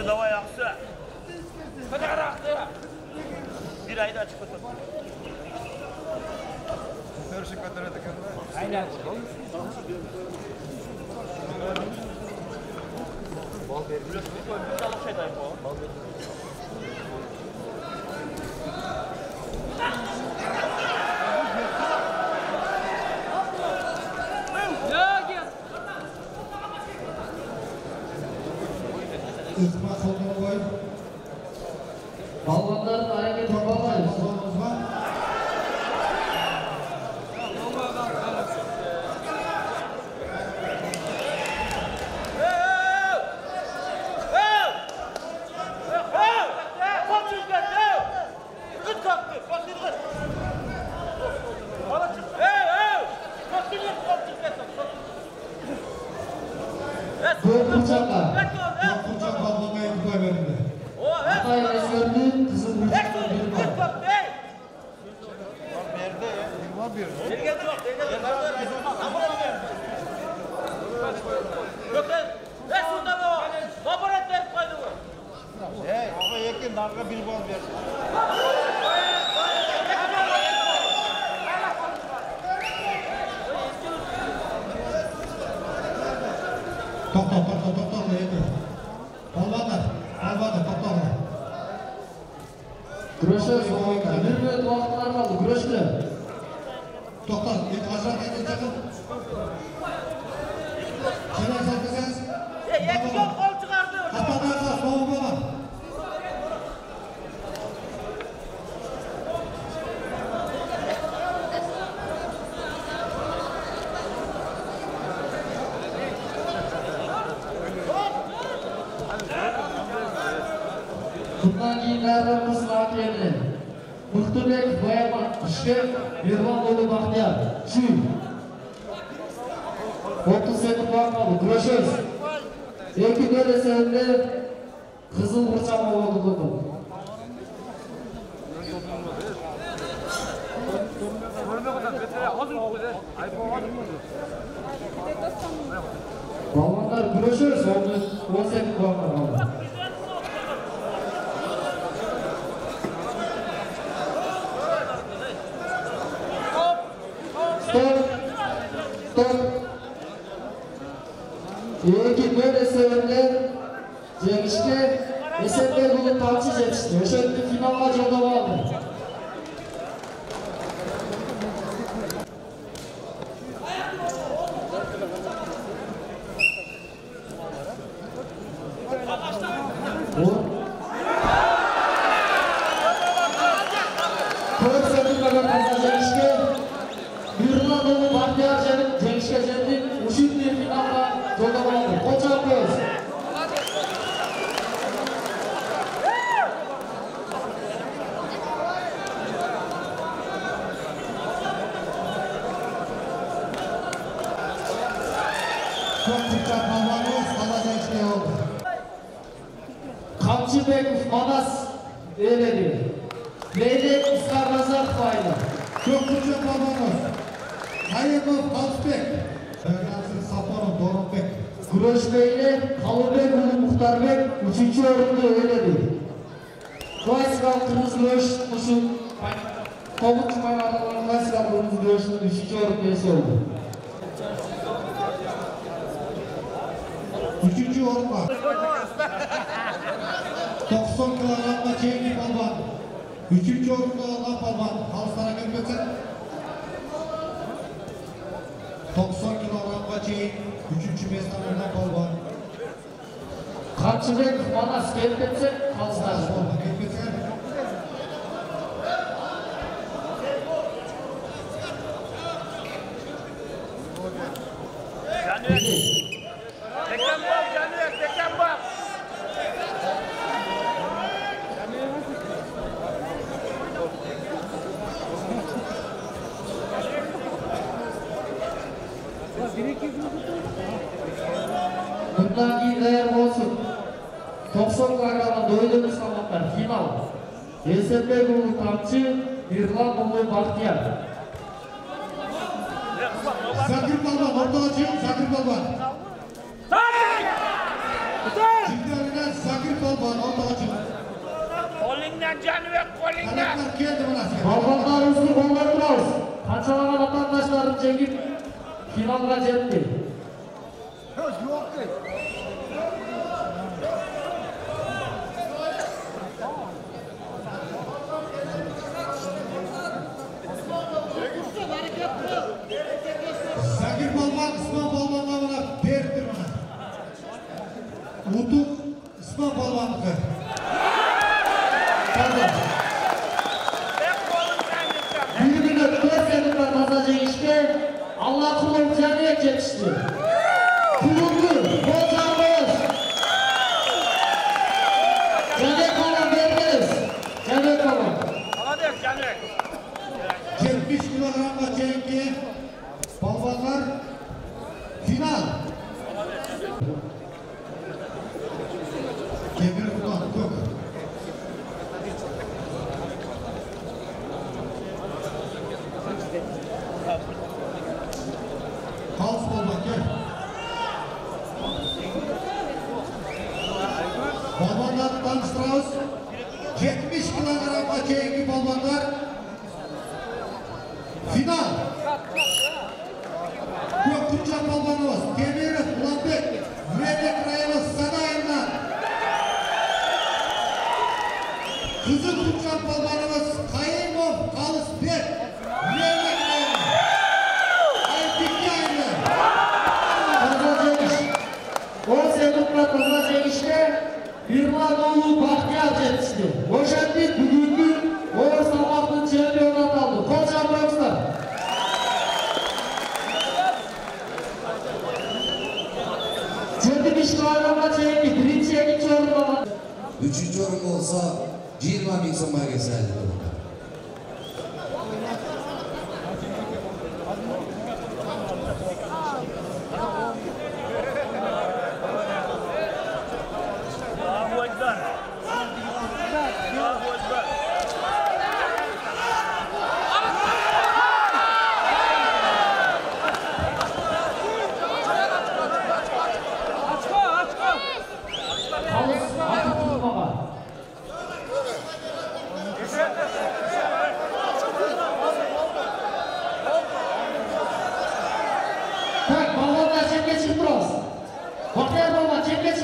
Yaxşı, dava yaxşı. Hadi qara, qara. Bir ayda açıp atın. Görüşük kadar edin. Aynen. Bal vermiyor. Bal vermiyor. Bal vermiyor. hayatınız görüşsün düşün. Kovuç bayramlarında silahlarınız görüşsün düşünüyorum diye sordu. Üçüncü yorum var. 90 kilogramda Cevdi Balvan. Üçüncü yorumda Allah Balvan. Halslara gömdöken. 90 kilogramda Cevdi. Üçüncü mestanında Balvan. Kaçırık Manas gelmetse fazla. Fazla.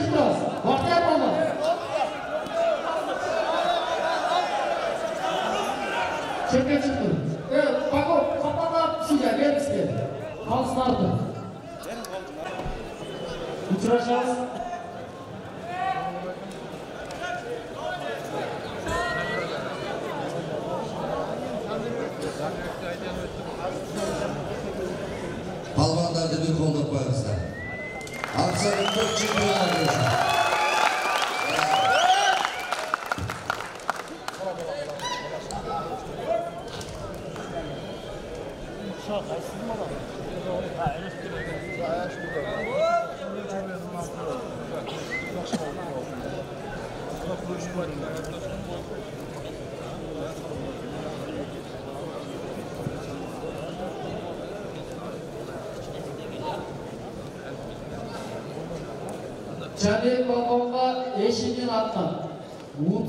çıkmaz. Parti yapamaz. Çekil çıktı. Evet, bak o kapana sıcak hepsi. Kalsın artık. Uçuracağız. Portugal.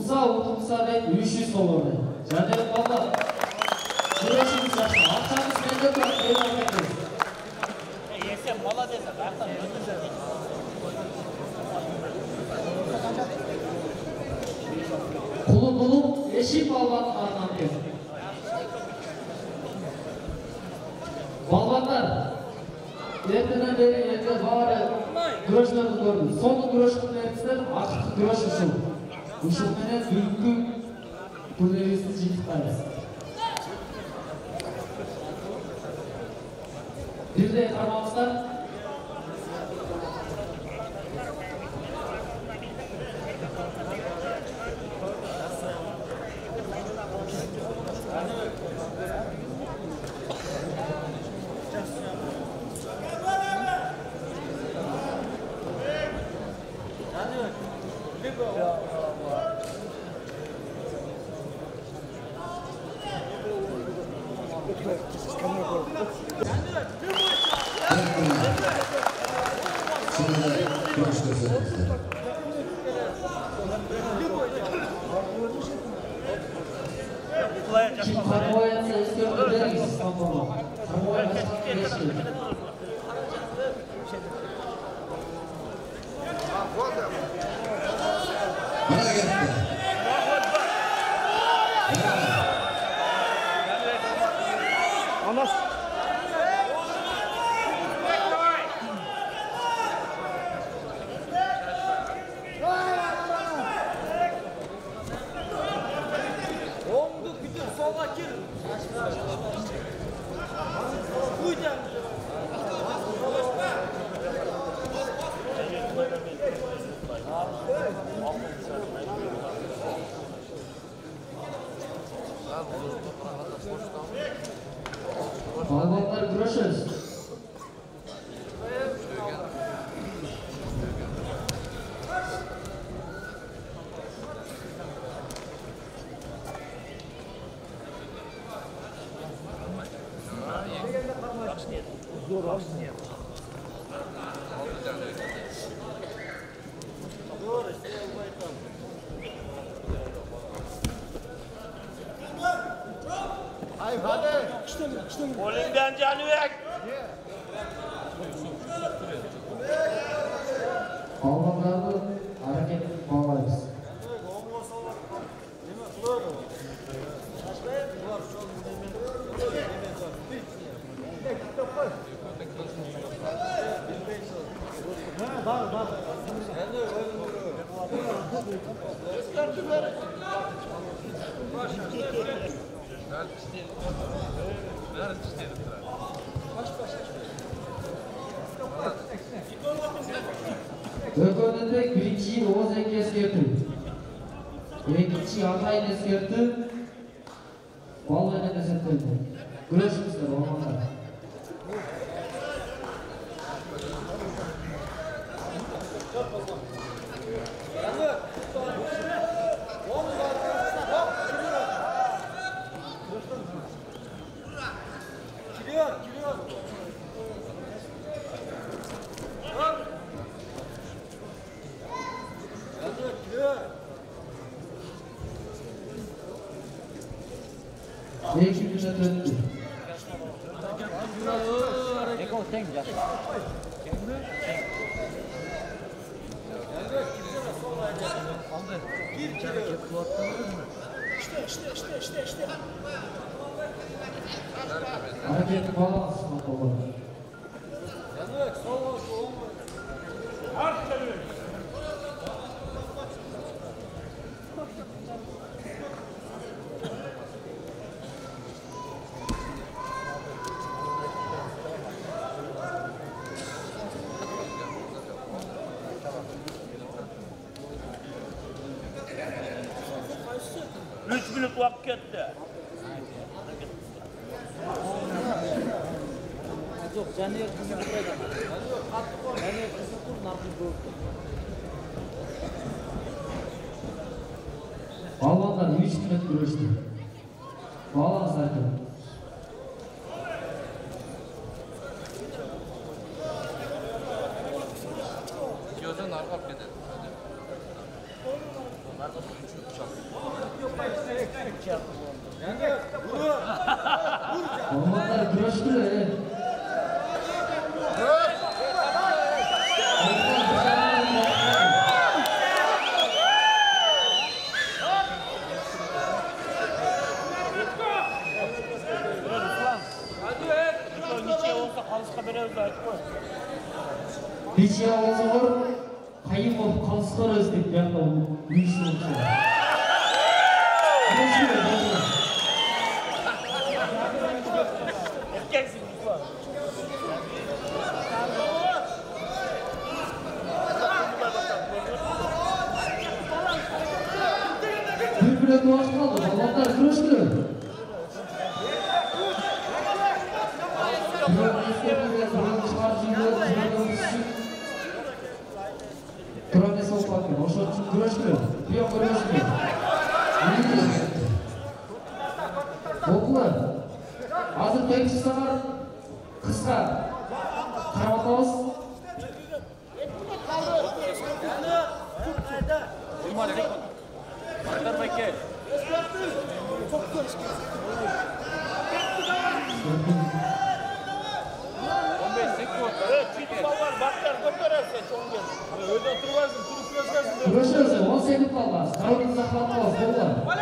동사 오동사는 일시성어 Avlumlarını hareket bağlayız. Bak bak. Başka. Nerede isteyelim? Nerede isteyelim? Siyata ile siyirtti. Vallahi ne deset koydu. Güneş Görüşürüz. 18 kalmaz. Kalınız aklatmaz. Dolar.